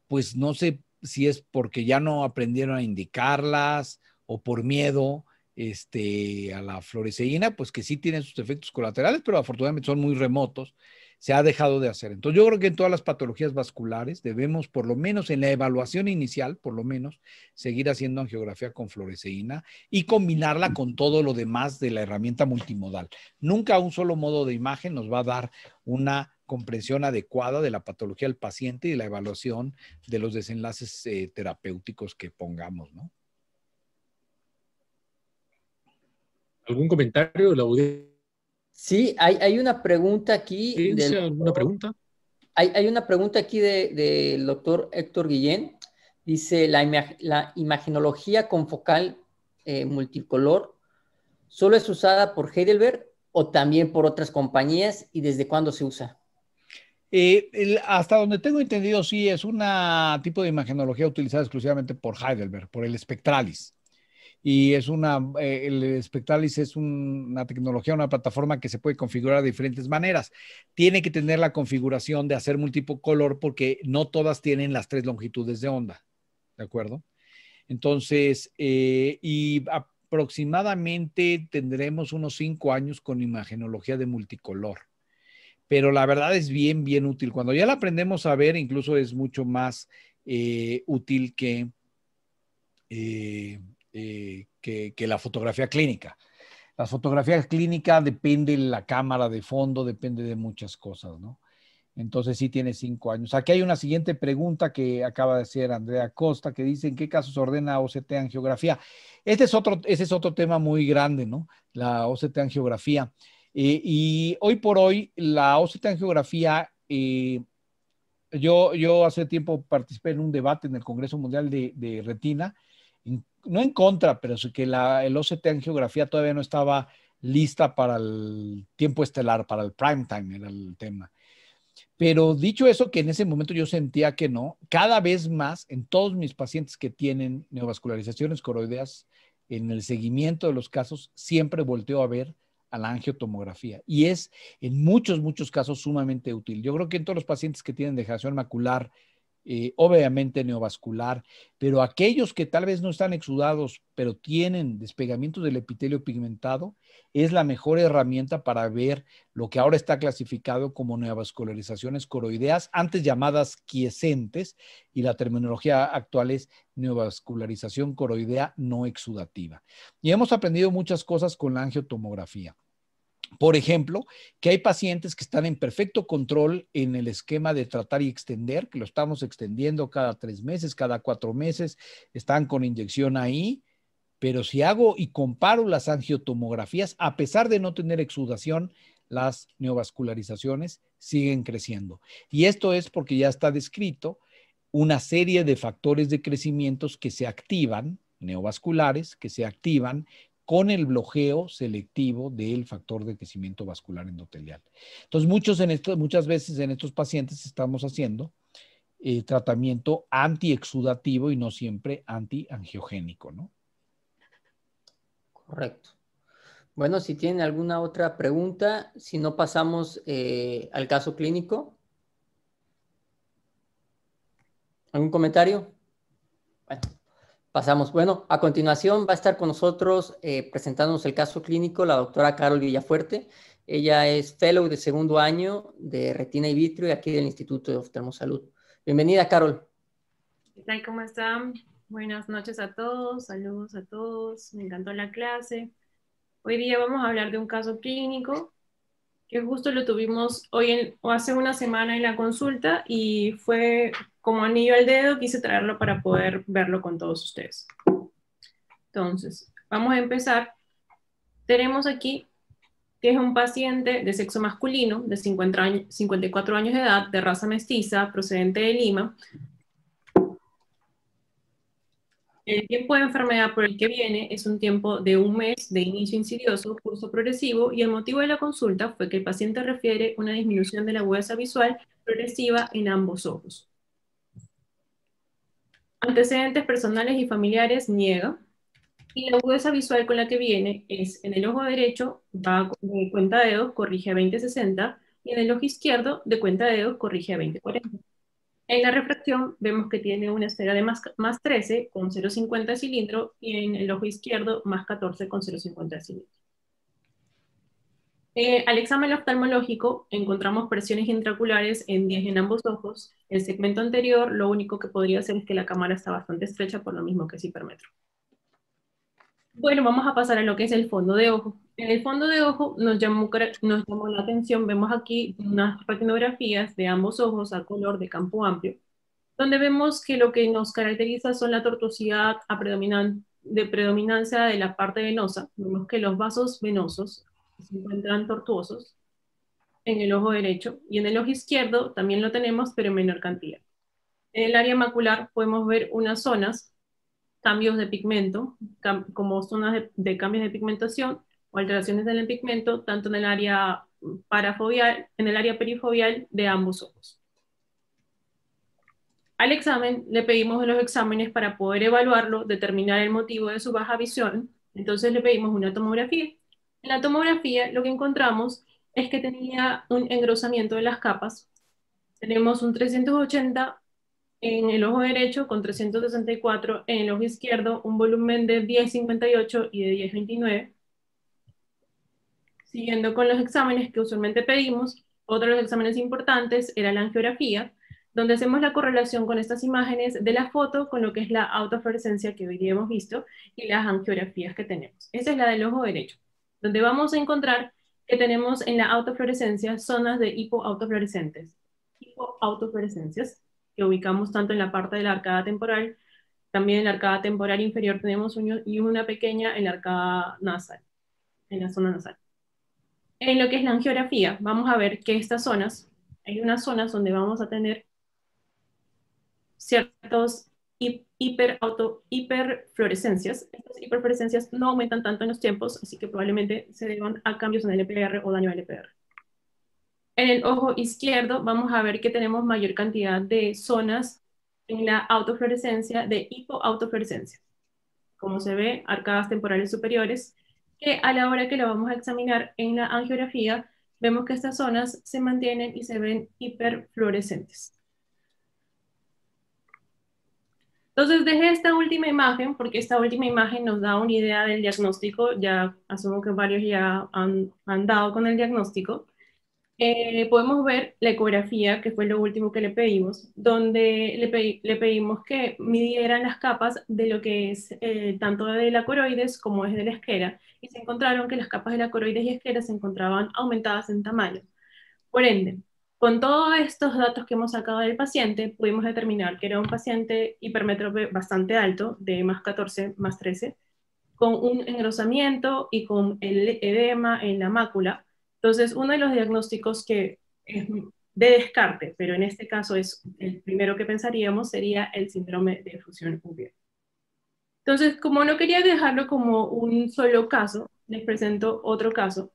pues no sé si es porque ya no aprendieron a indicarlas o por miedo este, a la fluoresceína, pues que sí tienen sus efectos colaterales, pero afortunadamente son muy remotos se ha dejado de hacer. Entonces yo creo que en todas las patologías vasculares debemos, por lo menos en la evaluación inicial, por lo menos, seguir haciendo angiografía con fluoresceína y combinarla con todo lo demás de la herramienta multimodal. Nunca un solo modo de imagen nos va a dar una comprensión adecuada de la patología del paciente y de la evaluación de los desenlaces eh, terapéuticos que pongamos, ¿no? ¿Algún comentario de la audiencia? Sí, hay, una pregunta aquí. Del, ¿Alguna pregunta? Hay, una pregunta aquí del doctor Héctor Guillén. Dice, la, imaginología con focal eh, multicolor solo es usada por Heidelberg o también por otras compañías y desde cuándo se usa? Eh, hasta donde tengo entendido, sí, es un tipo de imaginología utilizada exclusivamente por Heidelberg, por el Spectralis y es una, eh, el Spectralis es una tecnología, una plataforma que se puede configurar de diferentes maneras. Tiene que tener la configuración de hacer múltiplo color porque no todas tienen las tres longitudes de onda, ¿de acuerdo? Entonces, eh, y aproximadamente tendremos unos cinco años con imagenología de multicolor. Pero la verdad es bien, bien útil. Cuando ya la aprendemos a ver, incluso es mucho más eh, útil que eh, que, la fotografía clínica. La fotografía clínica depende de la cámara de fondo, depende de muchas cosas, ¿no? Entonces sí tiene cinco años. Aquí hay una siguiente pregunta que acaba de hacer Andrea Costa, que dice, ¿en qué casos ordena OCT angiografía? Este es otro, ese es otro tema muy grande, ¿no? La OCT angiografía. Eh, y hoy por hoy, la OCT angiografía, eh, yo, yo hace tiempo participé en un debate en el Congreso Mundial de Retina, no en contra, pero sí que la, el OCT en geografía todavía no estaba lista para el tiempo estelar, para el prime time era el tema. Pero dicho eso, que en ese momento yo sentía que no, cada vez más en todos mis pacientes que tienen neovascularizaciones coroideas, en el seguimiento de los casos, siempre volteo a ver a la angiotomografía y es en muchos, muchos casos sumamente útil. Yo creo que en todos los pacientes que tienen degeneración macular eh, obviamente neovascular, pero aquellos que tal vez no están exudados, pero tienen despegamiento del epitelio pigmentado, es la mejor herramienta para ver lo que ahora está clasificado como neovascularizaciones coroideas, antes llamadas quiescentes, y la terminología actual es neovascularización coroidea no exudativa. Y hemos aprendido muchas cosas con la angiotomografía. Por ejemplo, que hay pacientes que están en perfecto control en el esquema de tratar y extender, que lo estamos extendiendo cada tres meses, cada cuatro meses, están con inyección ahí, pero si hago y comparo las angiotomografías, a pesar de no tener exudación, las neovascularizaciones siguen creciendo. Y esto es porque ya está descrito una serie de factores de crecimiento que se activan, neovasculares, que se activan con el bloqueo selectivo del factor de crecimiento vascular endotelial. Entonces, en muchas veces en estos pacientes estamos haciendo eh, tratamiento antiexudativo y no siempre antiangiogénico, ¿no? Correcto. Bueno, si tienen alguna otra pregunta, si no pasamos eh, al caso clínico. ¿Algún comentario? Bueno. Pasamos. Bueno, a continuación va a estar con nosotros eh, presentándonos el caso clínico la doctora Carol Villafuerte. Ella es fellow de segundo año de retina y vitrio aquí del Instituto de Oftalmosalud. Bienvenida, Carol. ¿Qué tal? ¿Cómo están? Buenas noches a todos, saludos a todos. Me encantó la clase. Hoy día vamos a hablar de un caso clínico que justo lo tuvimos hoy o hace una semana en la consulta y fue como anillo al dedo, quise traerlo para poder verlo con todos ustedes. Entonces, vamos a empezar. Tenemos aquí que es un paciente de sexo masculino de 50 54 años de edad, de raza mestiza, procedente de Lima, El tiempo de enfermedad por el que viene es un tiempo de un mes de inicio insidioso, curso progresivo, y el motivo de la consulta fue que el paciente refiere una disminución de la agudeza visual progresiva en ambos ojos. Antecedentes personales y familiares niega. Y la agudeza visual con la que viene es en el ojo derecho, va de cuenta de dedos, corrige a 20-60, y en el ojo izquierdo, de cuenta de dedos, corrige a 20-40. En la refracción vemos que tiene una esfera de más, más 13 con 0,50 cilindro y en el ojo izquierdo más 14 con 0,50 cilindro. Eh, al examen oftalmológico encontramos presiones intraculares en 10 en ambos ojos. El segmento anterior lo único que podría ser es que la cámara está bastante estrecha por lo mismo que es hipermetro. Bueno, vamos a pasar a lo que es el fondo de ojo. En el fondo de ojo nos llamó, nos llamó la atención, vemos aquí unas retinografías de ambos ojos a color de campo amplio, donde vemos que lo que nos caracteriza son la tortuosidad de predominancia de la parte venosa. Vemos que los vasos venosos se encuentran tortuosos en el ojo derecho y en el ojo izquierdo también lo tenemos, pero en menor cantidad. En el área macular podemos ver unas zonas cambios de pigmento, como zonas de, cambios de pigmentación o alteraciones del pigmento, tanto en el área parafobial, en el área perifobial de ambos ojos. Al examen le pedimos los exámenes para poder evaluarlo, determinar el motivo de su baja visión. Entonces le pedimos una tomografía. En la tomografía lo que encontramos es que tenía un engrosamiento de las capas. Tenemos un 380 en el ojo derecho con 364, en el ojo izquierdo un volumen de 1058 y de 1029. Siguiendo con los exámenes que usualmente pedimos, otro de los exámenes importantes era la angiografía, donde hacemos la correlación con estas imágenes de la foto con lo que es la autofluorescencia que hoy día hemos visto y las angiografías que tenemos. Esa es la del ojo derecho, donde vamos a encontrar que tenemos en la autofluorescencia zonas de hipoautofluorescentes. Hipoautofluorescencias que ubicamos tanto en la parte de la arcada temporal, también en la arcada temporal inferior tenemos un, y una pequeña en la arcada nasal, en la zona nasal. En lo que es la angiografía, vamos a ver que estas zonas, hay unas zonas donde vamos a tener ciertos hiper, hiperfluorescencias. Estas hiperfluorescencias no aumentan tanto en los tiempos, así que probablemente se deban a cambios en el LPR o daño al LPR. En el ojo izquierdo vamos a ver que tenemos mayor cantidad de zonas en la autofluorescencia de hipoautofluorescencia. Como se ve, arcadas temporales superiores, que a la hora que lo vamos a examinar en la angiografía, vemos que estas zonas se mantienen y se ven hiperfluorescentes. Entonces dejé esta última imagen porque esta última imagen nos da una idea del diagnóstico, ya asumo que varios ya han, han dado con el diagnóstico. Eh, podemos ver la ecografía, que fue lo último que le pedimos, donde le, le pedimos que midieran las capas de lo que es eh, tanto de la coroides como es de la esquera, y se encontraron que las capas de la coroides y esquera se encontraban aumentadas en tamaño. Por ende, con todos estos datos que hemos sacado del paciente, pudimos determinar que era un paciente hipermétrope bastante alto, de más 14, más 13, con un engrosamiento y con el edema en la mácula. Entonces, uno de los diagnósticos que es de descarte, pero en este caso es el primero que pensaríamos, sería el síndrome de fusión uveal. Entonces, como no quería dejarlo como un solo caso, les presento otro caso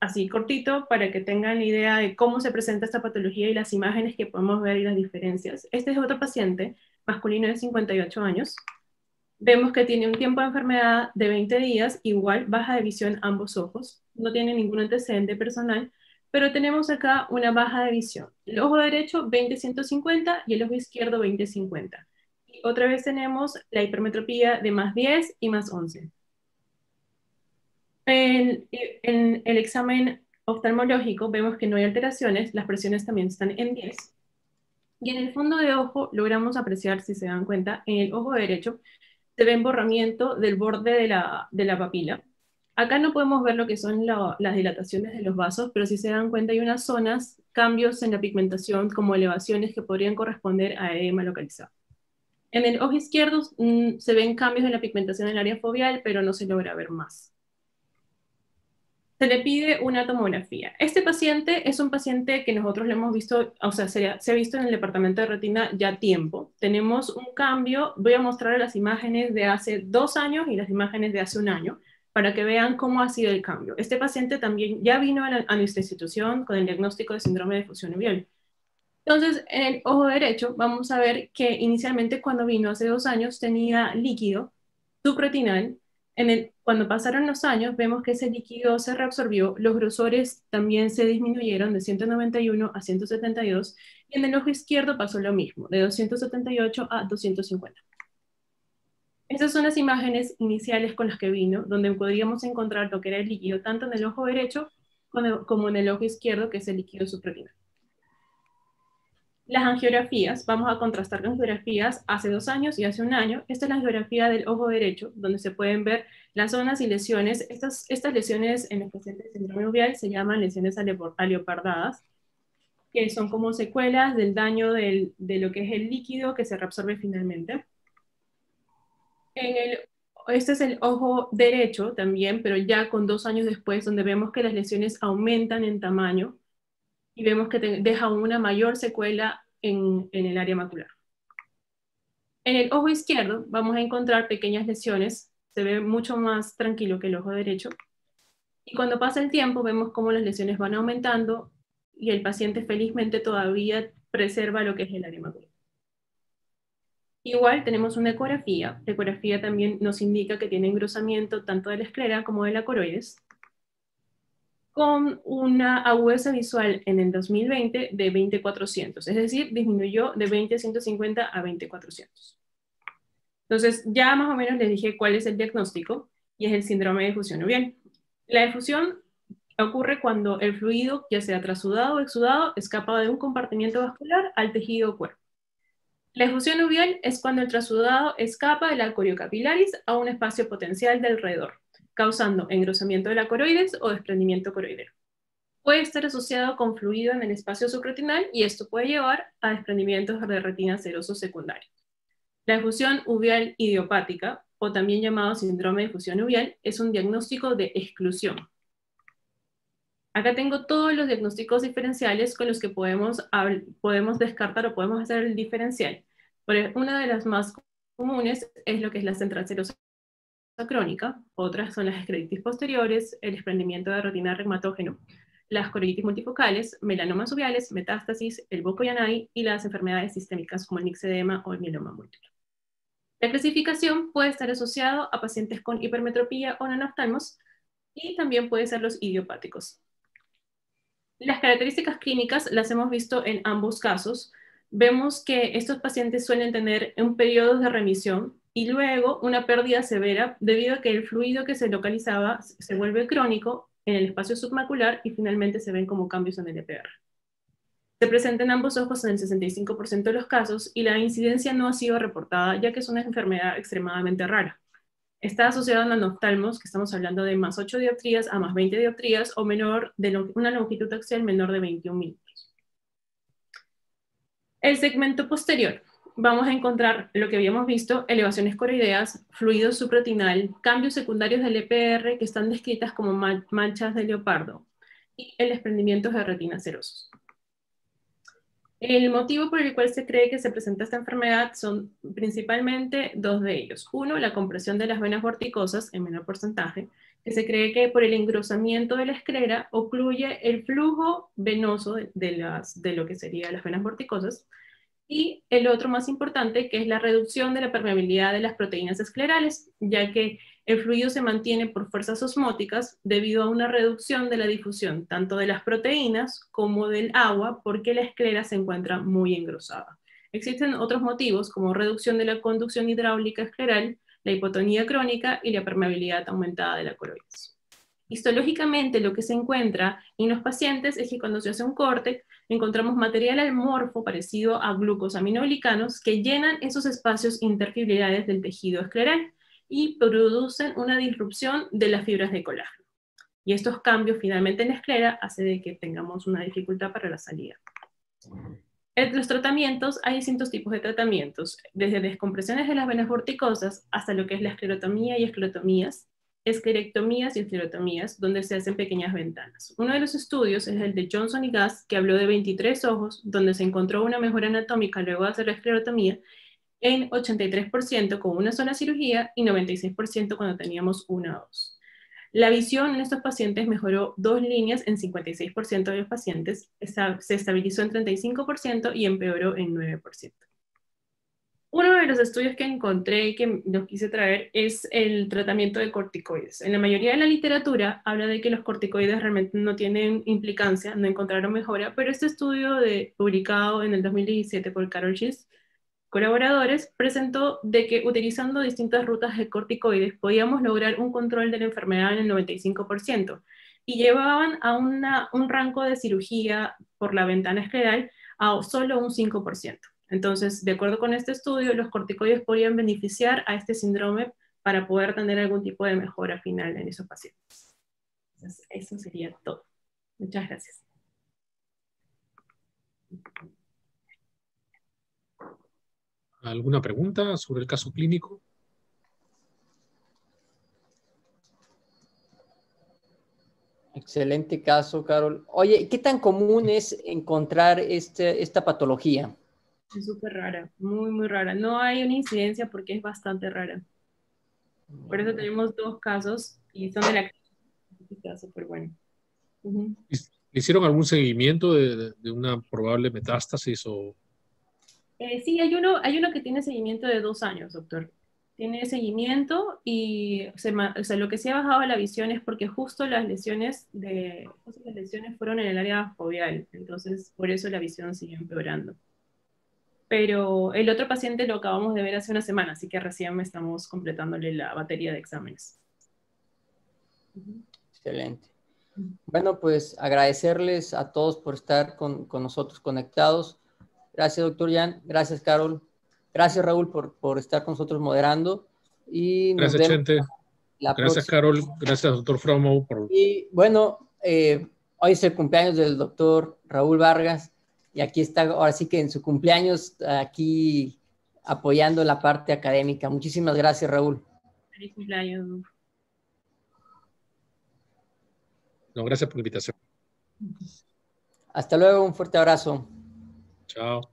así cortito para que tengan la idea de cómo se presenta esta patología y las imágenes que podemos ver y las diferencias. Este es otro paciente, masculino de 58 años. Vemos que tiene un tiempo de enfermedad de 20 días, igual baja de visión ambos ojos, no tiene ningún antecedente personal, pero tenemos acá una baja de visión. El ojo derecho 20-150 y el ojo izquierdo 20-50. Y otra vez tenemos la hipermetropía de más 10 y más 11. En, el examen oftalmológico vemos que no hay alteraciones, las presiones también están en 10. Y en el fondo de ojo logramos apreciar, si se dan cuenta, en el ojo derecho se ve emborramiento del borde de la, de la papila. Acá no podemos ver lo que son las dilataciones de los vasos, pero si se dan cuenta hay unas zonas, cambios en la pigmentación como elevaciones que podrían corresponder a edema localizado. En el ojo izquierdo mm, se ven cambios en la pigmentación en el área foveal, pero no se logra ver más se le pide una tomografía. Este paciente es un paciente que nosotros le hemos visto, o sea, se, ha visto en el departamento de retina ya tiempo. Tenemos un cambio, voy a mostrar las imágenes de hace dos años y las imágenes de hace un año para que vean cómo ha sido el cambio. Este paciente también ya vino a, nuestra institución con el diagnóstico de síndrome de fusión uveal. Entonces, en el ojo derecho vamos a ver que inicialmente cuando vino hace dos años tenía líquido subretinal cuando pasaron los años, vemos que ese líquido se reabsorbió, los grosores también se disminuyeron de 191 a 172, y en el ojo izquierdo pasó lo mismo, de 278 a 250. Estas son las imágenes iniciales con las que vino, donde podríamos encontrar lo que era el líquido tanto en el ojo derecho como en el ojo izquierdo, que es el líquido subretinal. Las angiografías, vamos a contrastar con angiografías hace dos años y hace un año. Esta es la angiografía del ojo derecho, donde se pueden ver las zonas y lesiones. Estas, lesiones en los pacientes de síndrome se llaman lesiones aleopardadas, que son como secuelas del daño de lo que es el líquido que se reabsorbe finalmente. En el, este es el ojo derecho también, pero ya con dos años después, donde vemos que las lesiones aumentan en tamaño y vemos que deja una mayor secuela en, en el área macular. En el ojo izquierdo vamos a encontrar pequeñas lesiones, se ve mucho más tranquilo que el ojo derecho. Y cuando pasa el tiempo vemos cómo las lesiones van aumentando y el paciente felizmente todavía preserva lo que es el área macular. Igual tenemos una ecografía. La ecografía también nos indica que tiene engrosamiento tanto de la esclera como de la coroides con una agudeza visual en el 2020 de 20-400, es decir, disminuyó de 20-150 a 20-400. Entonces, ya más o menos les dije cuál es el diagnóstico y es el síndrome de difusión uveal. La difusión ocurre cuando el fluido, ya sea trasudado o exudado, escapa de un compartimiento vascular al tejido cuerpo. La difusión uveal es cuando el trasudado escapa de la coriocapilaris a un espacio potencial de alrededor causando engrosamiento de la coroides o desprendimiento coroideo. Puede estar asociado con fluido en el espacio subretinal y esto puede llevar a desprendimientos de retina seroso secundario. La difusión uveal idiopática, o también llamado síndrome de difusión uveal, es un diagnóstico de exclusión. Acá tengo todos los diagnósticos diferenciales con los que podemos, podemos descartar o podemos hacer el diferencial. Una de las más comunes es lo que es la central serosa crónica, otras son las escleritis posteriores, el desprendimiento de retina reumatógeno, las coroiditis multifocales, melanomas uveales, metástasis, el boco yanai y las enfermedades sistémicas como el nixedema o el mieloma múltiple. La clasificación puede estar asociado a pacientes con hipermetropía o nanoftalmos y también puede ser los idiopáticos. Las características clínicas las hemos visto en ambos casos, vemos que estos pacientes suelen tener un periodo de remisión y luego una pérdida severa debido a que el fluido que se localizaba se vuelve crónico en el espacio submacular y finalmente se ven como cambios en el EPR. Se presenta en ambos ojos en el 65% de los casos y la incidencia no ha sido reportada ya que es una enfermedad extremadamente rara. Está asociado a nanoftalmos, que estamos hablando de más 8 dioptrías a más 20 dioptrías o menor de una longitud axial menor de 21 milímetros. El segmento posterior. Vamos a encontrar lo que habíamos visto, elevaciones coroideas, fluido supratinal, cambios secundarios del EPR que están descritas como manchas de leopardo y el desprendimiento de retinas serosos. El motivo por el cual se cree que se presenta esta enfermedad son principalmente dos de ellos. Uno, la compresión de las venas vorticosas en menor porcentaje, que se cree que por el engrosamiento de la esclera ocluye el flujo venoso de, las, de lo que serían las venas vorticosas, y el otro más importante, que es la reducción de la permeabilidad de las proteínas esclerales, ya que el fluido se mantiene por fuerzas osmóticas debido a una reducción de la difusión tanto de las proteínas como del agua, porque la esclera se encuentra muy engrosada. Existen otros motivos, como reducción de la conducción hidráulica escleral, la hipotonía crónica y la permeabilidad aumentada de la coroides. Histológicamente, lo que se encuentra en los pacientes es que cuando se hace un corte, encontramos material almorfo parecido a glucosaminoglicanos que llenan esos espacios interfibrilares del tejido escleral y producen una disrupción de las fibras de colágeno. Y estos cambios finalmente en la esclera hacen de que tengamos una dificultad para la salida. En los tratamientos hay distintos tipos de tratamientos, desde descompresiones de las venas vorticosas hasta lo que es la esclerotomía y esclerotomías, esclerectomías y esclerotomías, donde se hacen pequeñas ventanas. Uno de los estudios es el de Johnson y Gass, que habló de 23 ojos, donde se encontró una mejora anatómica luego de hacer la esclerotomía en 83% con una sola cirugía y 96% cuando teníamos una o dos. La visión en estos pacientes mejoró dos líneas en 56% de los pacientes, se estabilizó en 35% y empeoró en 9%. Uno de los estudios que encontré y que los quise traer es el tratamiento de corticoides. En la mayoría de la literatura habla de que los corticoides realmente no tienen implicancia, no encontraron mejora, pero este estudio de, publicado en el 2017 por Carol Schiss, colaboradores, presentó de que utilizando distintas rutas de corticoides podíamos lograr un control de la enfermedad en el 95% y llevaban a un rango de cirugía por la ventana escleral a solo un 5%. Entonces, de acuerdo con este estudio, los corticoides podrían beneficiar a este síndrome para poder tener algún tipo de mejora final en esos pacientes. Entonces, eso sería todo. Muchas gracias. ¿Alguna pregunta sobre el caso clínico? Excelente caso, Carol. Oye, ¿qué tan común es encontrar este, esta patología? Es súper rara, muy, muy rara. No hay una incidencia porque es bastante rara. Por eso tenemos dos casos y son de la clínica. súper bueno. ¿Hicieron algún seguimiento de, una probable metástasis o...? Eh, sí, hay uno, hay uno que tiene seguimiento de dos años, doctor. Tiene seguimiento y o sea, lo que se ha bajado la visión es porque justo las lesiones, de, justo las lesiones fueron en el área foveal, entonces por eso la visión sigue empeorando pero el otro paciente lo acabamos de ver hace una semana, así que recién me estamos completándole la batería de exámenes. Excelente. Bueno, pues agradecerles a todos por estar con, nosotros conectados. Gracias, doctor Jan. Gracias, Carol. Gracias, Raúl, por, por estar con nosotros moderando. Y Gracias, Chente. Gracias, Carol. Gracias, doctor Fromo. Y bueno, eh, hoy es el cumpleaños del doctor Raúl Vargas y aquí está, ahora sí que en su cumpleaños, aquí apoyando la parte académica. Muchísimas gracias, Raúl. Feliz cumpleaños. No, gracias por la invitación. Hasta luego, un fuerte abrazo. Chao.